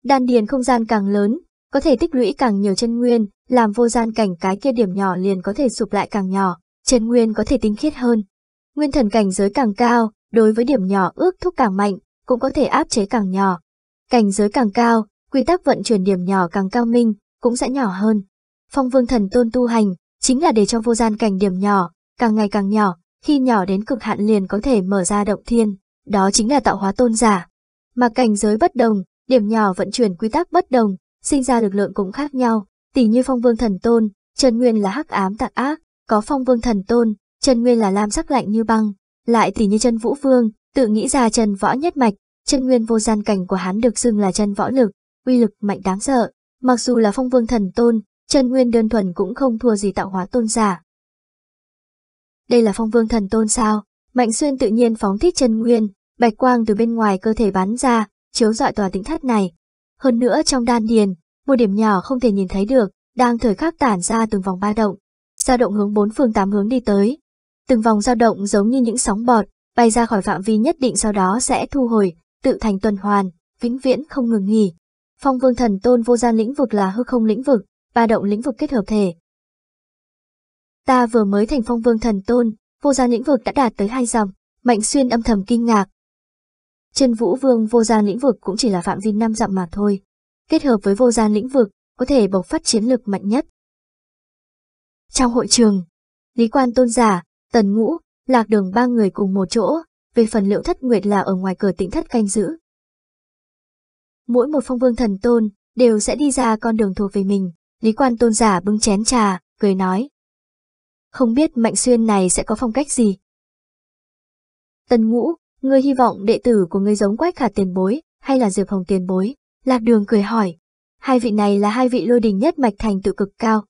A: Đan điền không gian càng lớn, có thể tích lũy càng nhiều chân nguyên, làm vô gian cảnh cái kia điểm nhỏ liền có thể sụp lại càng nhỏ, chân nguyên có thể tinh khiết hơn. Nguyên thần cảnh giới càng cao, đối với điểm nhỏ ước thúc càng mạnh, cũng có thể áp chế càng nhỏ. Cảnh giới càng cao, quy tắc vận chuyển điểm nhỏ càng cao minh, cũng sẽ nhỏ hơn. Phong vương thần tôn tu hành, chính là để cho vô gian cảnh điểm nhỏ, càng ngày càng nhỏ, khi nhỏ đến cực hạn liền có thể mở ra động thiên, đó chính là tạo hóa tôn giả. Mà cảnh giới bất đồng, điểm nhỏ vận chuyển quy tắc bất đồng, sinh ra lực lượng cũng khác nhau, tỉ như phong vương thần tôn, chân nguyên là hắc ám tạc ác, có phong vương thần tôn, chân nguyên là lam sắc lạnh như băng, lại tỉ như chân vũ vương, tự nghĩ ra chân võ nhất mạch, chân nguyên vô gian cảnh của hắn được xưng là chân võ lực, uy lực mạnh đáng sợ, mặc dù là phong vương thần tôn, chân nguyên đơn thuần cũng không thua gì tạo hóa tôn giả. Đây là phong vương thần tôn sao? Mạnh xuyên tự nhiên phóng thích chân nguyên, bạch quang từ bên ngoài cơ thể bắn ra, chiếu dọi tòa tĩnh thất này. Hơn nữa trong đan điền, một điểm nhỏ không thể nhìn thấy được, đang thời khắc tản ra từng vòng ba động. dao động hướng bốn phương tám hướng đi tới. Từng vòng dao động giống như những sóng bọt, bay ra khỏi phạm vi nhất định sau đó sẽ thu hồi, tự thành tuần hoàn, vĩnh viễn không ngừng nghỉ. Phong vương thần tôn vô gian lĩnh vực là hư không lĩnh vực, ba động lĩnh vực kết hợp thể. Ta vừa mới thành phong vương thần tôn, vô gian lĩnh vực đã đạt tới hai dòng Mạnh Xuyên âm thầm kinh ngạc trên vũ vương vô gian lĩnh vực cũng chỉ là phạm vi năm dặm mà thôi. Kết hợp với vô gian lĩnh vực, có thể bộc phát chiến lực mạnh nhất. Trong hội trường, Lý Quan Tôn Giả, Tần Ngũ, Lạc Đường ba người cùng một chỗ, về phần liệu thất nguyệt là ở ngoài cửa tĩnh thất canh giữ. Mỗi một phong vương thần tôn đều sẽ đi ra con đường thuộc về mình, Lý Quan Tôn Giả bưng chén trà, cười nói. Không biết Mạnh Xuyên này sẽ có phong cách gì? Tần Ngũ, ngươi hy vọng đệ tử của ngươi giống Quách Khả tiền bối, hay là Diệp Hồng tiền bối? Lạc Đường cười hỏi. Hai vị này là hai vị lôi đình nhất mạch thành tự cực cao.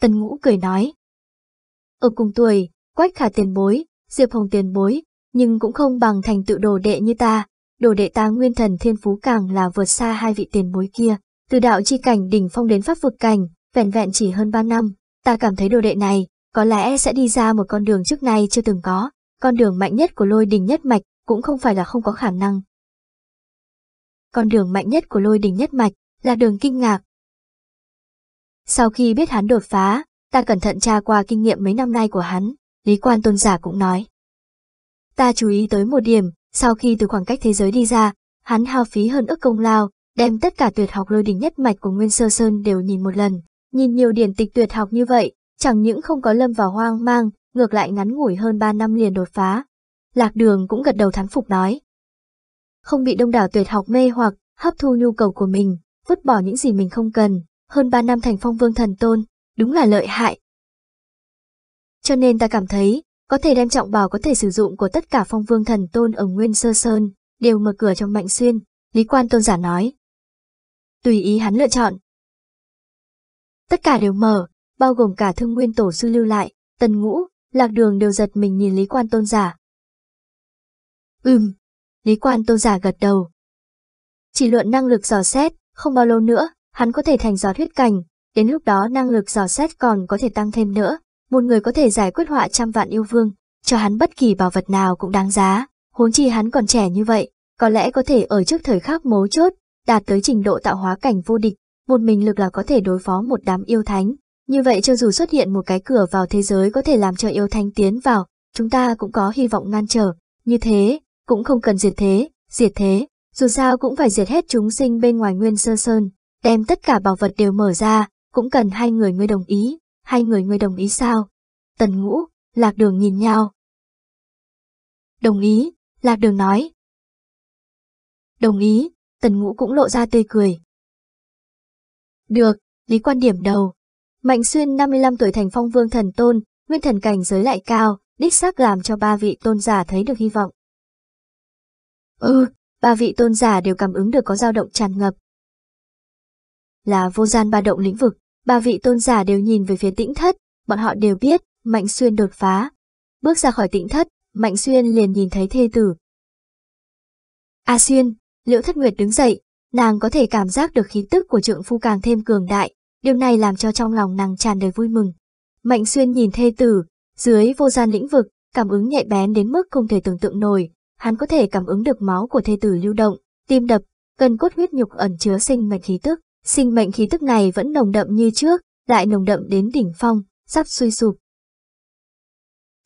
A: Tần Ngũ cười nói. Ở cùng tuổi, Quách Khả tiền bối, Diệp Hồng tiền bối, nhưng cũng không bằng thành tựu đồ đệ như ta. Đồ đệ ta nguyên thần thiên phú càng là vượt xa hai vị tiền bối kia. Từ đạo chi cảnh đỉnh phong đến pháp vực cảnh, vẹn vẹn chỉ hơn ba năm, ta cảm thấy đồ đệ này, có lẽ sẽ đi ra một con đường trước nay chưa từng có, con đường mạnh nhất của lôi đình nhất mạch cũng không phải là không có khả năng. Con đường mạnh nhất của lôi đình nhất mạch là đường kinh ngạc. Sau khi biết hắn đột phá, ta cẩn thận tra qua kinh nghiệm mấy năm nay của hắn, Lý Quan Tôn Giả cũng nói. Ta chú ý tới một điểm, sau khi từ khoảng cách thế giới đi ra, hắn hao phí hơn ức công lao, đem tất cả tuyệt học lôi đình nhất mạch của Nguyên Sơ Sơn đều nhìn một lần. Nhìn nhiều điển tịch tuyệt học như vậy, chẳng những không có lâm vào hoang mang, ngược lại ngắn ngủi hơn 3 năm liền đột phá. Lạc đường cũng gật đầu thán phục nói. Không bị đông đảo tuyệt học mê hoặc, hấp thu nhu cầu của mình, vứt bỏ những gì mình không cần, hơn 3 năm thành phong vương thần tôn, đúng là lợi hại. Cho nên ta cảm thấy, có thể đem trọng bảo có thể sử dụng của tất cả phong vương thần tôn ở Nguyên Sơ Sơn, đều mở cửa trong Mạnh Xuyên, Lý Quan Tôn giả nói. Tùy ý hắn lựa chọn. Tất cả đều mở, bao gồm cả thương nguyên tổ sư lưu lại, tần ngũ, lạc đường đều giật mình nhìn Lý Quan Tôn giả. Ừm, Lý Quan Tôn giả gật đầu. Chỉ luận năng lực dò xét, không bao lâu nữa, hắn có thể thành gió huyết cảnh, đến lúc đó năng lực dò xét còn có thể tăng thêm nữa, một người có thể giải quyết họa trăm vạn yêu vương, cho hắn bất kỳ bảo vật nào cũng đáng giá, huống chi hắn còn trẻ như vậy, có lẽ có thể ở trước thời khắc mấu chốt, đạt tới trình độ tạo hóa cảnh vô địch, một mình lực là có thể đối phó một đám yêu thánh. Như vậy cho dù xuất hiện một cái cửa vào thế giới có thể làm cho yêu thánh tiến vào, chúng ta cũng có hy vọng ngăn trở. Như thế, cũng không cần diệt thế, diệt thế, dù sao cũng phải diệt hết chúng sinh bên ngoài nguyên sơ sơn, đem tất cả bảo vật đều mở ra, cũng cần hai người ngươi đồng ý, hai người ngươi đồng ý sao? Tần ngũ, lạc đường nhìn nhau. Đồng ý, lạc đường nói. Đồng ý, tần ngũ cũng lộ ra tươi cười. Được, lý quan điểm đầu. Mạnh xuyên 55 tuổi thành phong vương thần tôn, nguyên thần cảnh giới lại cao, đích xác làm cho ba vị tôn giả thấy được hy vọng. Ừ, ba vị tôn giả đều cảm ứng được có dao động tràn ngập. Là vô gian ba động lĩnh vực, ba vị tôn giả đều nhìn về phía tĩnh thất, bọn họ đều biết, Mạnh Xuyên đột phá. Bước ra khỏi tĩnh thất, Mạnh Xuyên liền nhìn thấy thê tử. A Xuyên, Liễu Thất Nguyệt đứng dậy, nàng có thể cảm giác được khí tức của trượng phu càng thêm cường đại, điều này làm cho trong lòng nàng tràn đầy vui mừng. Mạnh Xuyên nhìn thê tử, dưới vô gian lĩnh vực, cảm ứng nhạy bén đến mức không thể tưởng tượng nổi, hắn có thể cảm ứng được máu của thê tử lưu động, tim đập, cân cốt huyết nhục ẩn chứa sinh mệnh khí tức, sinh mệnh khí tức này vẫn nồng đậm như trước, lại nồng đậm đến đỉnh phong, sắp suy sụp.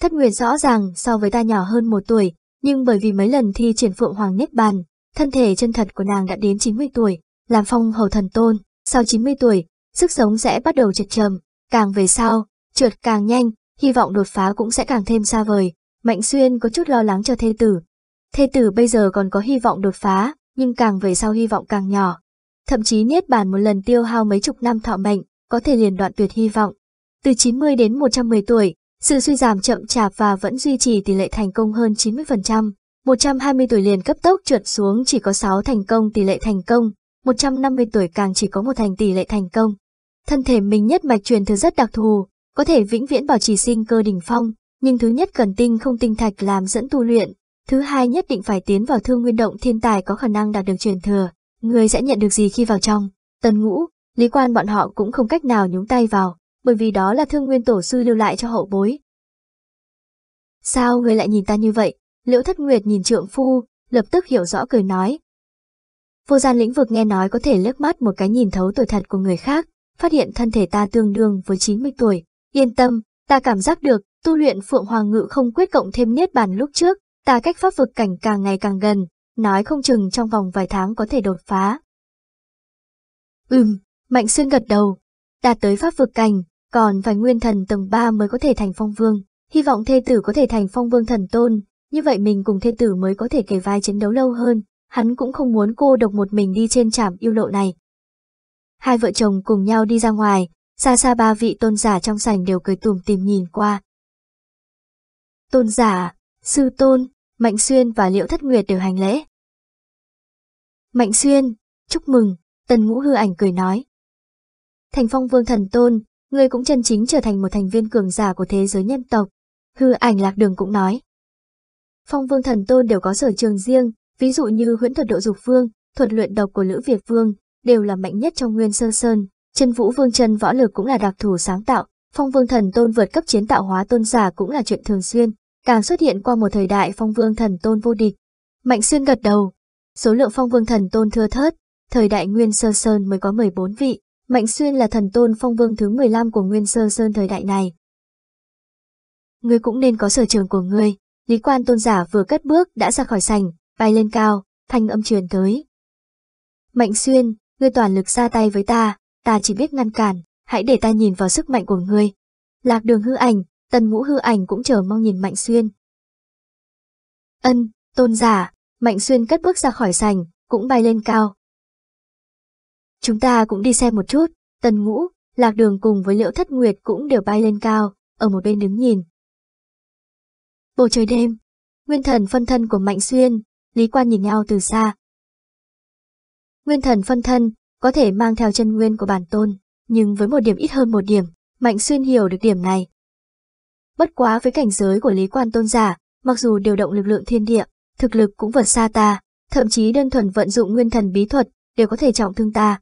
A: Thất Nguyệt rõ ràng so với ta nhỏ hơn một tuổi, nhưng bởi vì mấy lần thi triển Phượng Hoàng Niết Bàn, thân thể chân thật của nàng đã đến 90 tuổi, làm phong hầu thần tôn, sau 90 tuổi, sức sống sẽ bắt đầu trượt trầm, càng về sau, trượt càng nhanh, hy vọng đột phá cũng sẽ càng thêm xa vời. Mạnh Xuyên có chút lo lắng cho thê tử. Thê tử bây giờ còn có hy vọng đột phá, nhưng càng về sau hy vọng càng nhỏ. Thậm chí Niết Bàn một lần tiêu hao mấy chục năm thọ mệnh, có thể liền đoạn tuyệt hy vọng. Từ 90 đến 110 tuổi, sự suy giảm chậm chạp và vẫn duy trì tỷ lệ thành công hơn 90%. 120 tuổi liền cấp tốc trượt xuống chỉ có 6 thành công tỷ lệ thành công, 150 tuổi càng chỉ có một thành tỷ lệ thành công. Thân thể mình nhất mạch truyền thừa rất đặc thù, có thể vĩnh viễn bảo trì sinh cơ đỉnh phong, nhưng thứ nhất cần tinh không tinh thạch làm dẫn tu luyện, thứ hai nhất định phải tiến vào thương nguyên động thiên tài có khả năng đạt được truyền thừa, người sẽ nhận được gì khi vào trong. Tần ngũ, lý quan bọn họ cũng không cách nào nhúng tay vào, bởi vì đó là thương nguyên tổ sư lưu lại cho hậu bối. Sao người lại nhìn ta như vậy? Liễu thất nguyệt nhìn trượng phu, lập tức hiểu rõ cười nói. Vô gian lĩnh vực nghe nói có thể liếc mắt một cái nhìn thấu tuổi thật của người khác, phát hiện thân thể ta tương đương với 90 tuổi. Yên tâm, ta cảm giác được, tu luyện Phượng Hoàng Ngự không quyết cộng thêm niết bàn lúc trước, ta cách pháp vực cảnh càng ngày càng gần, nói không chừng trong vòng vài tháng có thể đột phá. Ừm, Mạnh Xuyên gật đầu, đạt tới pháp vực cảnh, còn vài nguyên thần tầng 3 mới có thể thành phong vương, hy vọng thê tử có thể thành phong vương thần tôn, như vậy mình cùng thê tử mới có thể kề vai chiến đấu lâu hơn, hắn cũng không muốn cô độc một mình đi trên trạm yêu lộ này. Hai vợ chồng cùng nhau đi ra ngoài, xa xa ba vị tôn giả trong sảnh đều cười tùm tìm nhìn qua. Tôn giả, sư tôn, Mạnh Xuyên và Liễu Thất Nguyệt đều hành lễ. Mạnh Xuyên, chúc mừng, Tần Ngũ Hư Ảnh cười nói. Thành phong vương thần tôn, ngươi cũng chân chính trở thành một thành viên cường giả của thế giới nhân tộc. Hư Ảnh Lạc Đường cũng nói. Phong vương thần tôn đều có sở trường riêng, ví dụ như huyễn thuật độ dục vương, thuật luyện độc của Lữ Việt Vương, đều là mạnh nhất trong nguyên sơ sơn. Chân vũ vương chân võ lực cũng là đặc thù sáng tạo, phong vương thần tôn vượt cấp chiến tạo hóa tôn giả cũng là chuyện thường xuyên, càng xuất hiện qua một thời đại phong vương thần tôn vô địch. Mạnh xuyên gật đầu, số lượng phong vương thần tôn thưa thớt, thời đại nguyên sơ sơn mới có 14 vị, Mạnh xuyên là thần tôn phong vương thứ 15 của nguyên sơ sơn thời đại này. Ngươi cũng nên có sở trường của ngươi, lý quan tôn giả vừa cất bước đã ra khỏi sành, bay lên cao, thanh âm truyền tới. Mạnh xuyên, ngươi toàn lực ra tay với ta, ta chỉ biết ngăn cản, hãy để ta nhìn vào sức mạnh của ngươi. Lạc đường hư ảnh, tần ngũ hư ảnh cũng chờ mong nhìn Mạnh xuyên. Ân, tôn giả, Mạnh xuyên cất bước ra khỏi sành, cũng bay lên cao. Chúng ta cũng đi xem một chút, tần ngũ, lạc đường cùng với liễu thất nguyệt cũng đều bay lên cao, ở một bên đứng nhìn. Bầu trời đêm, nguyên thần phân thân của Mạnh Xuyên, Lý Quan nhìn nhau từ xa, Nguyên thần phân thân, có thể mang theo chân nguyên của bản tôn, nhưng với một điểm ít hơn một điểm, Mạnh Xuyên hiểu được điểm này. Bất quá với cảnh giới của Lý Quan Tôn giả, mặc dù điều động lực lượng thiên địa, thực lực cũng vượt xa ta, thậm chí đơn thuần vận dụng nguyên thần bí thuật, đều có thể trọng thương ta.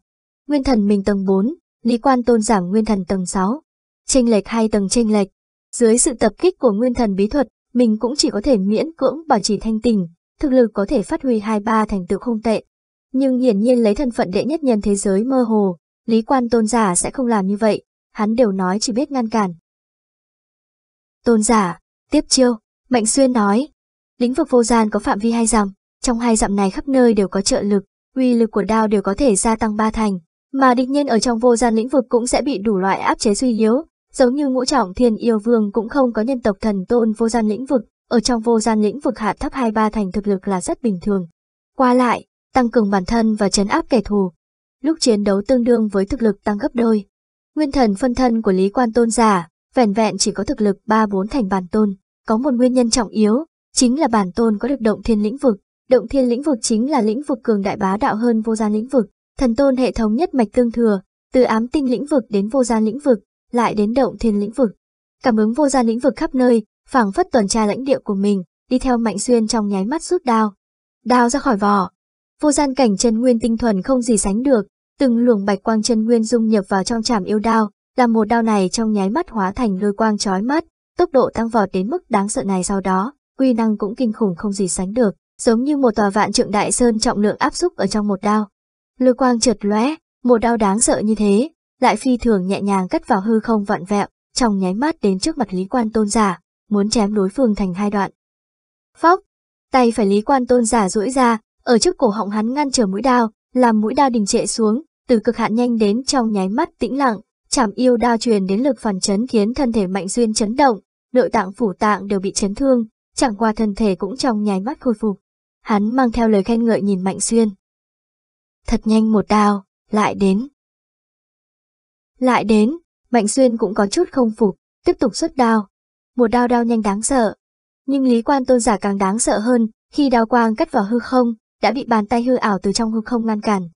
A: Nguyên thần mình tầng 4, Lý Quan Tôn giả nguyên thần tầng 6. Chênh lệch hai tầng chênh lệch. Dưới sự tập kích của nguyên thần bí thuật, mình cũng chỉ có thể miễn cưỡng bảo trì thanh tình, thực lực có thể phát huy hai ba thành tựu không tệ, nhưng hiển nhiên lấy thân phận đệ nhất nhân thế giới mơ hồ, Lý Quan Tôn giả sẽ không làm như vậy, hắn đều nói chỉ biết ngăn cản. Tôn giả, tiếp chiêu, Mạnh Xuyên nói, lĩnh vực vô gian có phạm vi hai dặm, trong hai dặm này khắp nơi đều có trợ lực, uy lực của đao đều có thể gia tăng ba thành, mà địch nhân ở trong vô gian lĩnh vực cũng sẽ bị đủ loại áp chế suy yếu, giống như ngũ trọng thiên yêu vương cũng không có nhân tộc thần tôn vô gian lĩnh vực, ở trong vô gian lĩnh vực hạ thấp hai ba thành thực lực là rất bình thường. Qua lại, tăng cường bản thân và chấn áp kẻ thù. Lúc chiến đấu tương đương với thực lực tăng gấp đôi. Nguyên thần phân thân của Lý Quan Tôn giả, vẻn vẹn chỉ có thực lực 3-4 thành bản tôn, có một nguyên nhân trọng yếu, chính là bản tôn có được động thiên lĩnh vực. Động thiên lĩnh vực chính là lĩnh vực cường đại bá đạo hơn vô gian lĩnh vực, thần tôn hệ thống nhất mạch tương thừa, từ ám tinh lĩnh vực đến vô gian lĩnh vực, lại đến động thiên lĩnh vực. Cảm ứng vô gian lĩnh vực khắp nơi, phảng phất tuần tra lãnh địa của mình, đi theo mạnh xuyên trong nháy mắt rút đao. Đao ra khỏi vỏ, Vô gian cảnh chân nguyên tinh thuần không gì sánh được, từng luồng bạch quang chân nguyên dung nhập vào trong chảm yêu đao, làm một đao này trong nháy mắt hóa thành lôi quang chói mắt, tốc độ tăng vọt đến mức đáng sợ này sau đó, quy năng cũng kinh khủng không gì sánh được, giống như một tòa vạn trượng đại sơn trọng lượng áp xúc ở trong một đao. Lôi quang chợt lóe, Một đao đáng sợ như thế, lại phi thường nhẹ nhàng cất vào hư không vặn vẹo, trong nháy mắt đến trước mặt Lý Quan Tôn giả, muốn chém đối phương thành hai đoạn. Phóc, tay phải Lý Quan Tôn giả duỗi ra, ở trước cổ họng hắn ngăn trở mũi đao, làm mũi đao đình trệ xuống, từ cực hạn nhanh đến trong nháy mắt tĩnh lặng, chảm yêu đao truyền đến lực phản chấn khiến thân thể Mạnh Xuyên chấn động, nội tạng phủ tạng đều bị chấn thương, chẳng qua thân thể cũng trong nháy mắt khôi phục. Hắn mang theo lời khen ngợi nhìn Mạnh Xuyên. Thật nhanh một đao, lại đến. Lại đến, Mạnh Xuyên cũng có chút không phục, tiếp tục xuất đao. Một đao đao nhanh đáng sợ. Nhưng Lý Quan Tôn giả càng đáng sợ hơn, khi đao quang cắt vào hư không, đã bị bàn tay hư ảo từ trong hư không ngăn cản.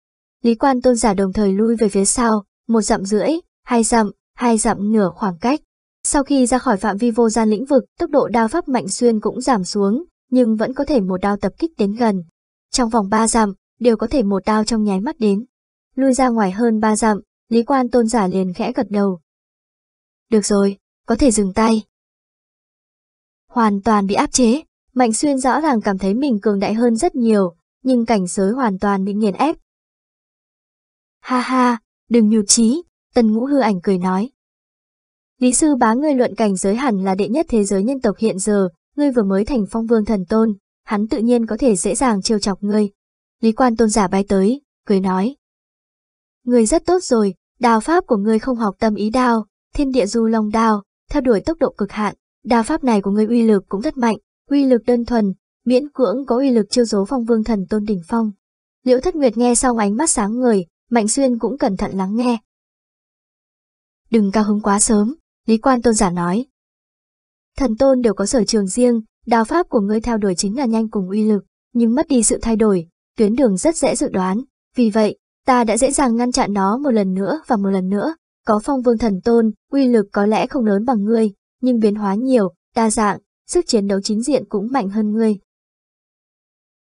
A: Lý Quan Tôn giả đồng thời lui về phía sau, một dặm rưỡi, hai dặm, hai dặm nửa khoảng cách. Sau khi ra khỏi phạm vi vô gian lĩnh vực, tốc độ đao pháp Mạnh Xuyên cũng giảm xuống, nhưng vẫn có thể một đao tập kích đến gần. Trong vòng ba dặm, đều có thể một đao trong nháy mắt đến. Lui ra ngoài hơn ba dặm, Lý Quan Tôn giả liền khẽ gật đầu. Được rồi, có thể dừng tay. Hoàn toàn bị áp chế, Mạnh Xuyên rõ ràng cảm thấy mình cường đại hơn rất nhiều, nhưng cảnh giới hoàn toàn bị nghiền ép. Ha ha, đừng nhụt chí, tần ngũ hư ảnh cười nói. Lý sư bá ngươi luận cảnh giới hẳn là đệ nhất thế giới nhân tộc hiện giờ, ngươi vừa mới thành phong vương thần tôn, hắn tự nhiên có thể dễ dàng trêu chọc ngươi. Lý quan tôn giả bay tới, cười nói. Ngươi rất tốt rồi, đào pháp của ngươi không học tâm ý đao, thiên địa du long đao, theo đuổi tốc độ cực hạn, đao pháp này của ngươi uy lực cũng rất mạnh, uy lực đơn thuần, miễn cưỡng có uy lực chiêu dấu phong vương thần tôn đỉnh phong. Liễu Thất Nguyệt nghe xong ánh mắt sáng người, Mạnh Xuyên cũng cẩn thận lắng nghe. Đừng cao hứng quá sớm, Lý Quan Tôn giả nói. Thần tôn đều có sở trường riêng, đào pháp của ngươi theo đuổi chính là nhanh cùng uy lực, nhưng mất đi sự thay đổi, tuyến đường rất dễ dự đoán, vì vậy, ta đã dễ dàng ngăn chặn nó một lần nữa và một lần nữa. Có phong vương thần tôn, uy lực có lẽ không lớn bằng ngươi, nhưng biến hóa nhiều, đa dạng, sức chiến đấu chính diện cũng mạnh hơn ngươi.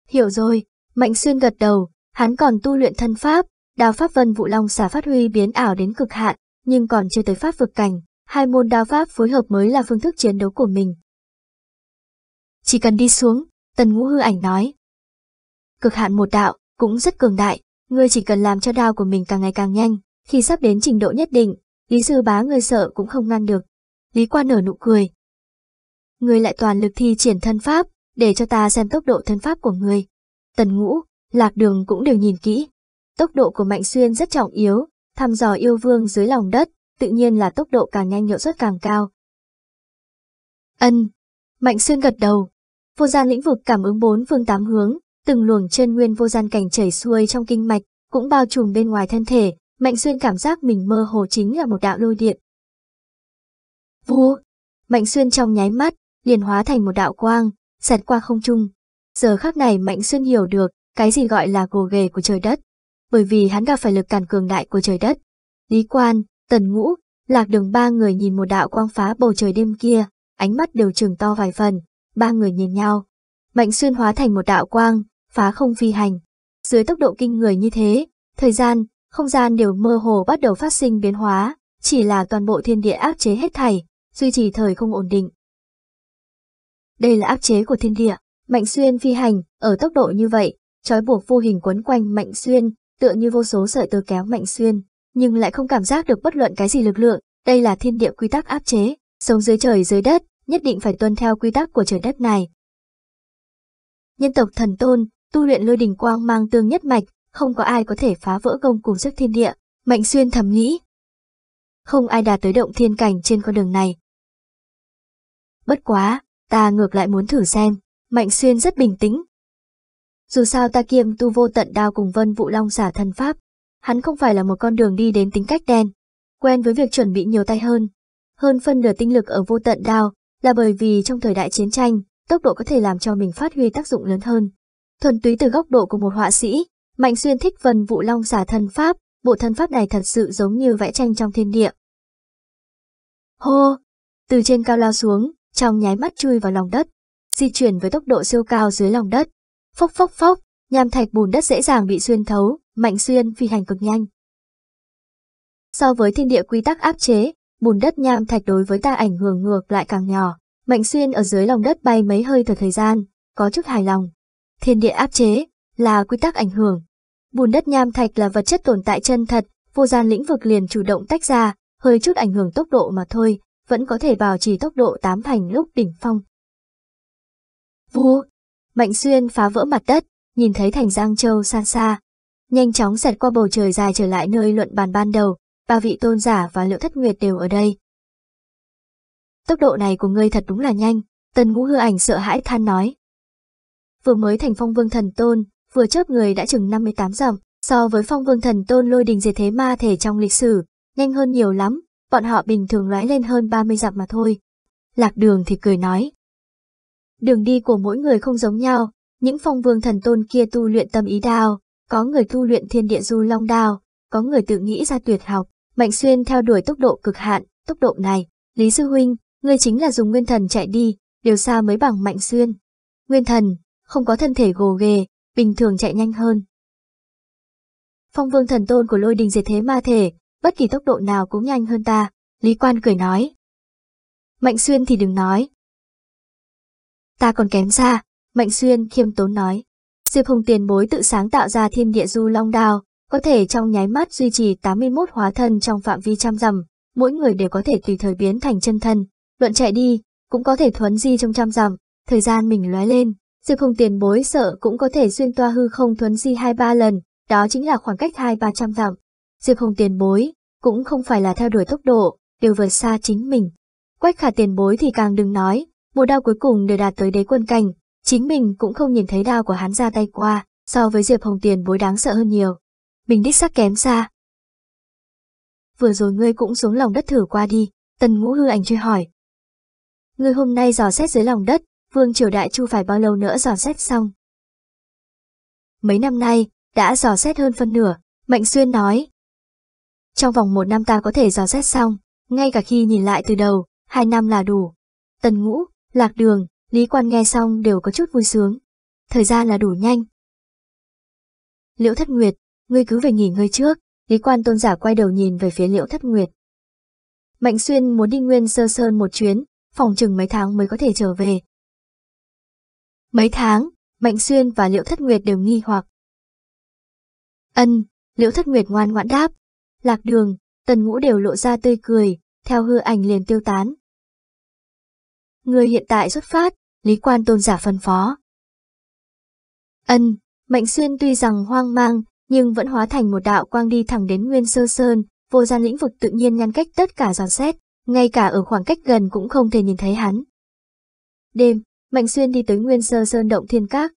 A: Hiểu rồi, Mạnh Xuyên gật đầu, hắn còn tu luyện thân pháp, đào pháp vân vụ long xả phát huy biến ảo đến cực hạn, nhưng còn chưa tới pháp vực cảnh, hai môn đao pháp phối hợp mới là phương thức chiến đấu của mình. Chỉ cần đi xuống, tần ngũ hư ảnh nói. Cực hạn một đạo, cũng rất cường đại, ngươi chỉ cần làm cho đao của mình càng ngày càng nhanh, khi sắp đến trình độ nhất định, Lý sư bá ngươi sợ cũng không ngăn được. Lý quan nở nụ cười. Ngươi lại toàn lực thi triển thân pháp, để cho ta xem tốc độ thân pháp của ngươi. Tần ngũ, lạc đường cũng đều nhìn kỹ. Tốc độ của Mạnh Xuyên rất trọng yếu, thăm dò yêu vương dưới lòng đất, tự nhiên là tốc độ càng nhanh hiệu suất càng cao. Ân, Mạnh Xuyên gật đầu. Vô gian lĩnh vực cảm ứng bốn phương tám hướng, từng luồng chân nguyên vô gian cảnh chảy xuôi trong kinh mạch, cũng bao trùm bên ngoài thân thể, Mạnh Xuyên cảm giác mình mơ hồ chính là một đạo lôi điện. Vô! Mạnh Xuyên trong nháy mắt, liền hóa thành một đạo quang, xẹt qua không trung. Giờ khắc này Mạnh Xuyên hiểu được, cái gì gọi là gồ ghề của trời đất. Bởi vì hắn gặp phải lực cản cường đại của trời đất. Lý Quan, Tần Ngũ, Lạc Đường ba người nhìn một đạo quang phá bầu trời đêm kia, ánh mắt đều trừng to vài phần, ba người nhìn nhau. Mạnh Xuyên hóa thành một đạo quang, phá không phi hành. Dưới tốc độ kinh người như thế, thời gian, không gian đều mơ hồ bắt đầu phát sinh biến hóa, chỉ là toàn bộ thiên địa áp chế hết thảy, duy trì thời không ổn định. Đây là áp chế của thiên địa, Mạnh Xuyên phi hành, ở tốc độ như vậy, trói buộc vô hình quấn quanh Mạnh Xuyên, tựa như vô số sợi tơ kéo Mạnh Xuyên, nhưng lại không cảm giác được bất luận cái gì lực lượng, đây là thiên địa quy tắc áp chế, sống dưới trời dưới đất, nhất định phải tuân theo quy tắc của trời đất này. Nhân tộc thần tôn, tu luyện lôi đình quang mang tương nhất mạch, không có ai có thể phá vỡ công cùng sức thiên địa, Mạnh Xuyên thầm nghĩ. Không ai đạt tới động thiên cảnh trên con đường này. Bất quá, ta ngược lại muốn thử xem, Mạnh Xuyên rất bình tĩnh. Dù sao ta kiêm tu vô tận đao cùng vân vụ long xả thần pháp, hắn không phải là một con đường đi đến tính cách đen, quen với việc chuẩn bị nhiều tay hơn. Hơn phân nửa tinh lực ở vô tận đao, là bởi vì trong thời đại chiến tranh, tốc độ có thể làm cho mình phát huy tác dụng lớn hơn. Thuần túy từ góc độ của một họa sĩ, Mạnh Xuyên thích vân vụ long xả thần pháp, bộ thân pháp này thật sự giống như vẽ tranh trong thiên địa. Hô! Từ trên cao lao xuống, trong nháy mắt chui vào lòng đất, di chuyển với tốc độ siêu cao dưới lòng đất. Phốc phốc phốc, nham thạch bùn đất dễ dàng bị xuyên thấu, Mạnh Xuyên phi hành cực nhanh. So với thiên địa quy tắc áp chế, bùn đất nham thạch đối với ta ảnh hưởng ngược lại càng nhỏ. Mạnh Xuyên ở dưới lòng đất bay mấy hơi thở thời gian, có chút hài lòng. Thiên địa áp chế, là quy tắc ảnh hưởng. Bùn đất nham thạch là vật chất tồn tại chân thật, vô gian lĩnh vực liền chủ động tách ra, hơi chút ảnh hưởng tốc độ mà thôi, vẫn có thể bảo trì tốc độ tám thành lúc đỉnh phong. Vô, Mạnh xuyên phá vỡ mặt đất, nhìn thấy thành Giang Châu xa xa. Nhanh chóng xẹt qua bầu trời dài trở lại nơi luận bàn ban đầu, ba vị tôn giả và liệu thất nguyệt đều ở đây. Tốc độ này của ngươi thật đúng là nhanh, tần ngũ hư ảnh sợ hãi than nói. Vừa mới thành phong vương thần tôn, vừa chớp người đã chừng 58 dặm, so với phong vương thần tôn lôi đình diệt thế ma thể trong lịch sử, nhanh hơn nhiều lắm, bọn họ bình thường lóe lên hơn 30 dặm mà thôi. Lạc đường thì cười nói. Đường đi của mỗi người không giống nhau, những phong vương thần tôn kia tu luyện tâm ý đao, có người tu luyện thiên địa du long đao, có người tự nghĩ ra tuyệt học, Mạnh Xuyên theo đuổi tốc độ cực hạn, tốc độ này, Lý Sư Huynh, ngươi chính là dùng nguyên thần chạy đi, điều sao mới bằng Mạnh Xuyên. Nguyên thần, không có thân thể gồ ghề, bình thường chạy nhanh hơn. Phong vương thần tôn của lôi đình diệt thế ma thể, bất kỳ tốc độ nào cũng nhanh hơn ta, Lý Quan cười nói. Mạnh Xuyên thì đừng nói. Ta còn kém xa, Mạnh Xuyên khiêm tốn nói. Diệp Hùng tiền bối tự sáng tạo ra thiên địa du long đao, có thể trong nháy mắt duy trì 81 hóa thân trong phạm vi trăm dặm, mỗi người đều có thể tùy thời biến thành chân thân, luận chạy đi, cũng có thể thuấn di trong trăm dặm, thời gian mình lóe lên, Diệp Hùng tiền bối sợ cũng có thể xuyên toa hư không thuấn di hai ba lần, đó chính là khoảng cách hai ba trăm dặm. Diệp Hùng tiền bối, cũng không phải là theo đuổi tốc độ, đều vượt xa chính mình. Quách khả tiền bối thì càng đừng nói, một đao cuối cùng đều đạt tới đế quân cảnh, chính mình cũng không nhìn thấy đao của hắn ra tay qua, so với Diệp Hồng tiền bối đáng sợ hơn nhiều. Mình đích sắc kém xa. Vừa rồi ngươi cũng xuống lòng đất thử qua đi, tần ngũ hư ảnh truy hỏi. Ngươi hôm nay dò xét dưới lòng đất, vương triều đại chu phải bao lâu nữa dò xét xong. Mấy năm nay, đã dò xét hơn phân nửa, Mạnh Xuyên nói. Trong vòng một năm ta có thể dò xét xong, ngay cả khi nhìn lại từ đầu, hai năm là đủ. Tần ngũ, lạc đường, Lý Quan nghe xong đều có chút vui sướng. Thời gian là đủ nhanh. Liễu Thất Nguyệt, ngươi cứ về nghỉ ngơi trước, Lý Quan tôn giả quay đầu nhìn về phía Liễu Thất Nguyệt. Mạnh Xuyên muốn đi Nguyên Sơ Sơn một chuyến, phòng chừng mấy tháng mới có thể trở về. Mấy tháng, Mạnh Xuyên và Liễu Thất Nguyệt đều nghi hoặc. Ân, Liễu Thất Nguyệt ngoan ngoãn đáp. Lạc đường, tần ngũ đều lộ ra tươi cười, theo hư ảnh liền tiêu tán. Người hiện tại xuất phát, Lý Quan tôn giả phân phó. Ân, Mạnh Xuyên tuy rằng hoang mang, nhưng vẫn hóa thành một đạo quang đi thẳng đến Nguyên Sơ Sơn, vô gian lĩnh vực tự nhiên ngăn cách tất cả giòn xét, ngay cả ở khoảng cách gần cũng không thể nhìn thấy hắn. Đêm, Mạnh Xuyên đi tới Nguyên Sơ Sơn động thiên các.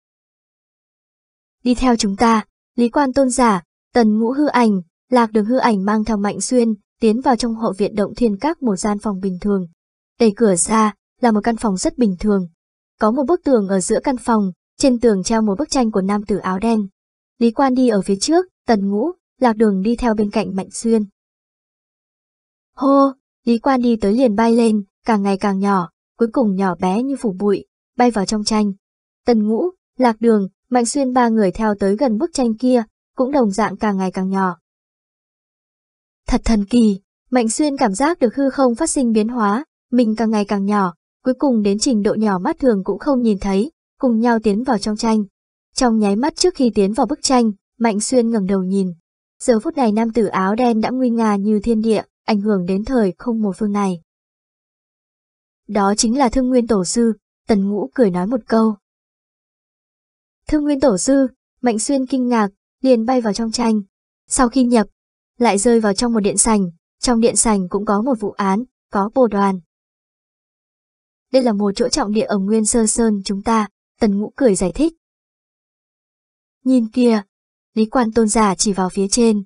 A: Đi theo chúng ta, Lý Quan tôn giả, tần ngũ hư ảnh, lạc đường hư ảnh mang theo Mạnh Xuyên, tiến vào trong hậu viện động thiên các một gian phòng bình thường. Đẩy cửa ra, là một căn phòng rất bình thường. Có một bức tường ở giữa căn phòng, trên tường treo một bức tranh của nam tử áo đen. Lý Quan đi ở phía trước, tần ngũ, lạc đường đi theo bên cạnh Mạnh Xuyên. Hô, Lý Quan đi tới liền bay lên, càng ngày càng nhỏ, cuối cùng nhỏ bé như phủ bụi, bay vào trong tranh. Tần ngũ, lạc đường, Mạnh Xuyên ba người theo tới gần bức tranh kia, cũng đồng dạng càng ngày càng nhỏ. Thật thần kỳ, Mạnh Xuyên cảm giác được hư không phát sinh biến hóa, mình càng ngày càng nhỏ, cuối cùng đến trình độ nhỏ mắt thường cũng không nhìn thấy, cùng nhau tiến vào trong tranh. Trong nháy mắt trước khi tiến vào bức tranh, Mạnh Xuyên ngẩng đầu nhìn. Giờ phút này nam tử áo đen đã nguy nga như thiên địa, ảnh hưởng đến thời không một phương này. Đó chính là thương nguyên tổ sư, tần ngũ cười nói một câu. Thương nguyên tổ sư, Mạnh Xuyên kinh ngạc, liền bay vào trong tranh. Sau khi nhập, lại rơi vào trong một điện sành, trong điện sành cũng có một vụ án, có bồ đoàn. Đây là một chỗ trọng địa ở Nguyên Sơ Sơn chúng ta, Tần Ngũ cười giải thích. Nhìn kia, Lý Quan Tôn giả chỉ vào phía trên.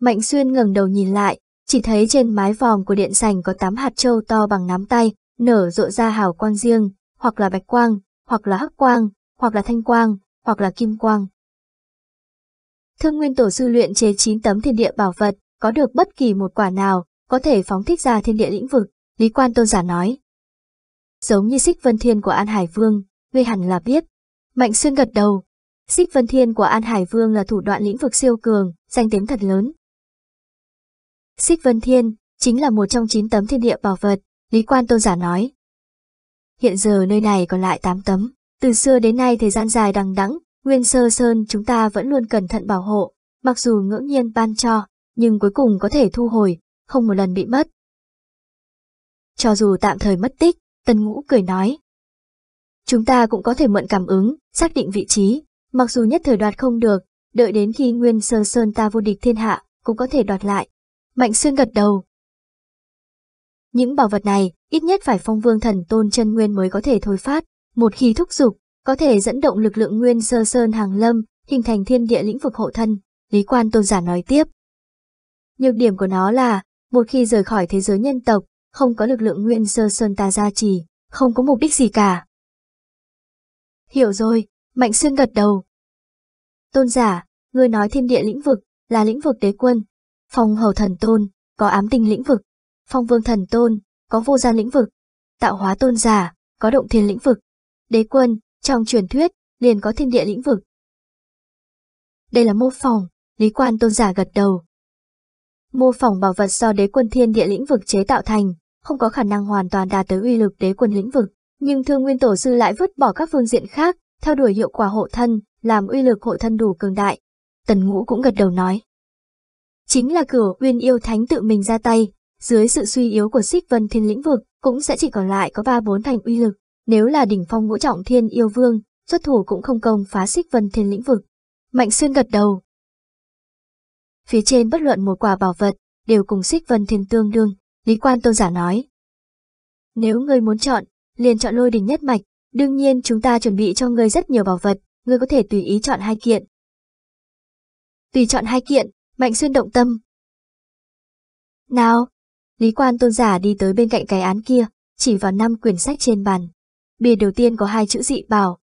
A: Mạnh Xuyên ngẩng đầu nhìn lại, chỉ thấy trên mái vòm của điện sành có tám hạt trâu to bằng nắm tay, nở rộ ra hào quang riêng, hoặc là bạch quang, hoặc là hắc quang, hoặc là thanh quang, hoặc là kim quang. Thương Nguyên Tổ sư luyện chế 9 tấm thiên địa bảo vật, có được bất kỳ một quả nào, có thể phóng thích ra thiên địa lĩnh vực, Lý Quan Tôn giả nói. Giống như xích vân thiên của An Hải Vương, ngươi hẳn là biết. Mạnh Xuyên gật đầu. Xích vân thiên của An Hải Vương là thủ đoạn lĩnh vực siêu cường, danh tiếng thật lớn. Xích vân thiên, chính là một trong 9 tấm thiên địa bảo vật, Lý Quan Tôn giả nói. Hiện giờ nơi này còn lại 8 tấm, từ xưa đến nay thời gian dài đằng đẵng, Nguyên Sơ Sơn chúng ta vẫn luôn cẩn thận bảo hộ, mặc dù ngẫu nhiên ban cho, nhưng cuối cùng có thể thu hồi, không một lần bị mất. Cho dù tạm thời mất tích, Tần Ngũ cười nói. Chúng ta cũng có thể mượn cảm ứng, xác định vị trí, mặc dù nhất thời đoạt không được, đợi đến khi Nguyên Sơ Sơn ta vô địch thiên hạ, cũng có thể đoạt lại. Mạnh Sương gật đầu. Những bảo vật này, ít nhất phải phong vương thần tôn chân nguyên mới có thể thôi phát, một khi thúc dục, có thể dẫn động lực lượng Nguyên Sơ Sơn hàng lâm, hình thành thiên địa lĩnh vực hộ thân, Lý Quan Tôn giả nói tiếp. Nhược điểm của nó là, một khi rời khỏi thế giới nhân tộc, không có lực lượng Nguyên Sơ Sơn ta gia trì, không có mục đích gì cả. Hiểu rồi, Mạnh Xuyên gật đầu. Tôn giả, ngươi nói thiên địa lĩnh vực, là lĩnh vực đế quân. Phong hầu thần tôn, có ám tinh lĩnh vực. Phong vương thần tôn, có vô gian lĩnh vực. Tạo hóa tôn giả, có động thiên lĩnh vực. Đế quân, trong truyền thuyết, liền có thiên địa lĩnh vực. Đây là mô phỏng, Lý quan tôn giả gật đầu. Mô phỏng bảo vật do đế quân thiên địa lĩnh vực chế tạo thành, không có khả năng hoàn toàn đạt tới uy lực đế quân lĩnh vực, nhưng thương nguyên tổ sư lại vứt bỏ các phương diện khác, theo đuổi hiệu quả hộ thân, làm uy lực hộ thân đủ cường đại. Tần ngũ cũng gật đầu nói. Chính là cửa uyên yêu thánh tự mình ra tay, dưới sự suy yếu của xích vân thiên lĩnh vực, cũng sẽ chỉ còn lại có ba bốn thành uy lực. Nếu là đỉnh phong ngũ trọng thiên yêu vương, xuất thủ cũng không công phá xích vân thiên lĩnh vực. Mạnh xuyên gật đầu. Phía trên bất luận một quả bảo vật, đều cùng xích vân thiên tương đương, Lý quan tôn giả nói. Nếu ngươi muốn chọn, liền chọn lôi đình nhất mạch, đương nhiên chúng ta chuẩn bị cho ngươi rất nhiều bảo vật, ngươi có thể tùy ý chọn hai kiện. Tùy chọn hai kiện, Mạnh Xuyên động tâm. Nào! Lý quan tôn giả đi tới bên cạnh cái án kia, chỉ vào năm quyển sách trên bàn. Bìa đầu tiên có hai chữ dị bảo.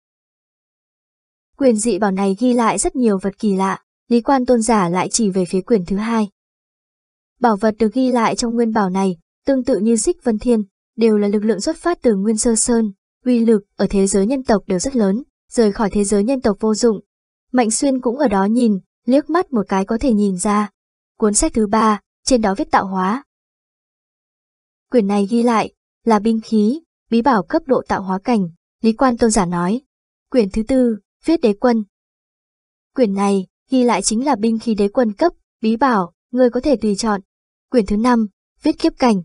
A: Quyền dị bảo này ghi lại rất nhiều vật kỳ lạ, Lý quan tôn giả lại chỉ về phía quyển thứ hai. Bảo vật được ghi lại trong nguyên bảo này, tương tự như xích vân thiên, đều là lực lượng xuất phát từ nguyên sơ sơn, uy lực ở thế giới nhân tộc đều rất lớn, rời khỏi thế giới nhân tộc vô dụng. Mạnh xuyên cũng ở đó nhìn, liếc mắt một cái có thể nhìn ra. Cuốn sách thứ ba, trên đó viết tạo hóa. Quyển này ghi lại, là binh khí, bí bảo cấp độ tạo hóa cảnh, Lý Quan Tôn giả nói. Quyển thứ tư, viết đế quân. Quyển này, ghi lại chính là binh khí đế quân cấp, bí bảo, người có thể tùy chọn. Quyển thứ năm, viết kiếp cảnh.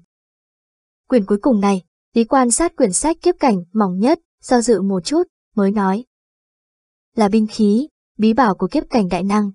A: Quyển cuối cùng này, Lý quan sát quyển sách kiếp cảnh mỏng nhất, do dự một chút, mới nói. Là binh khí, bí bảo của kiếp cảnh đại năng,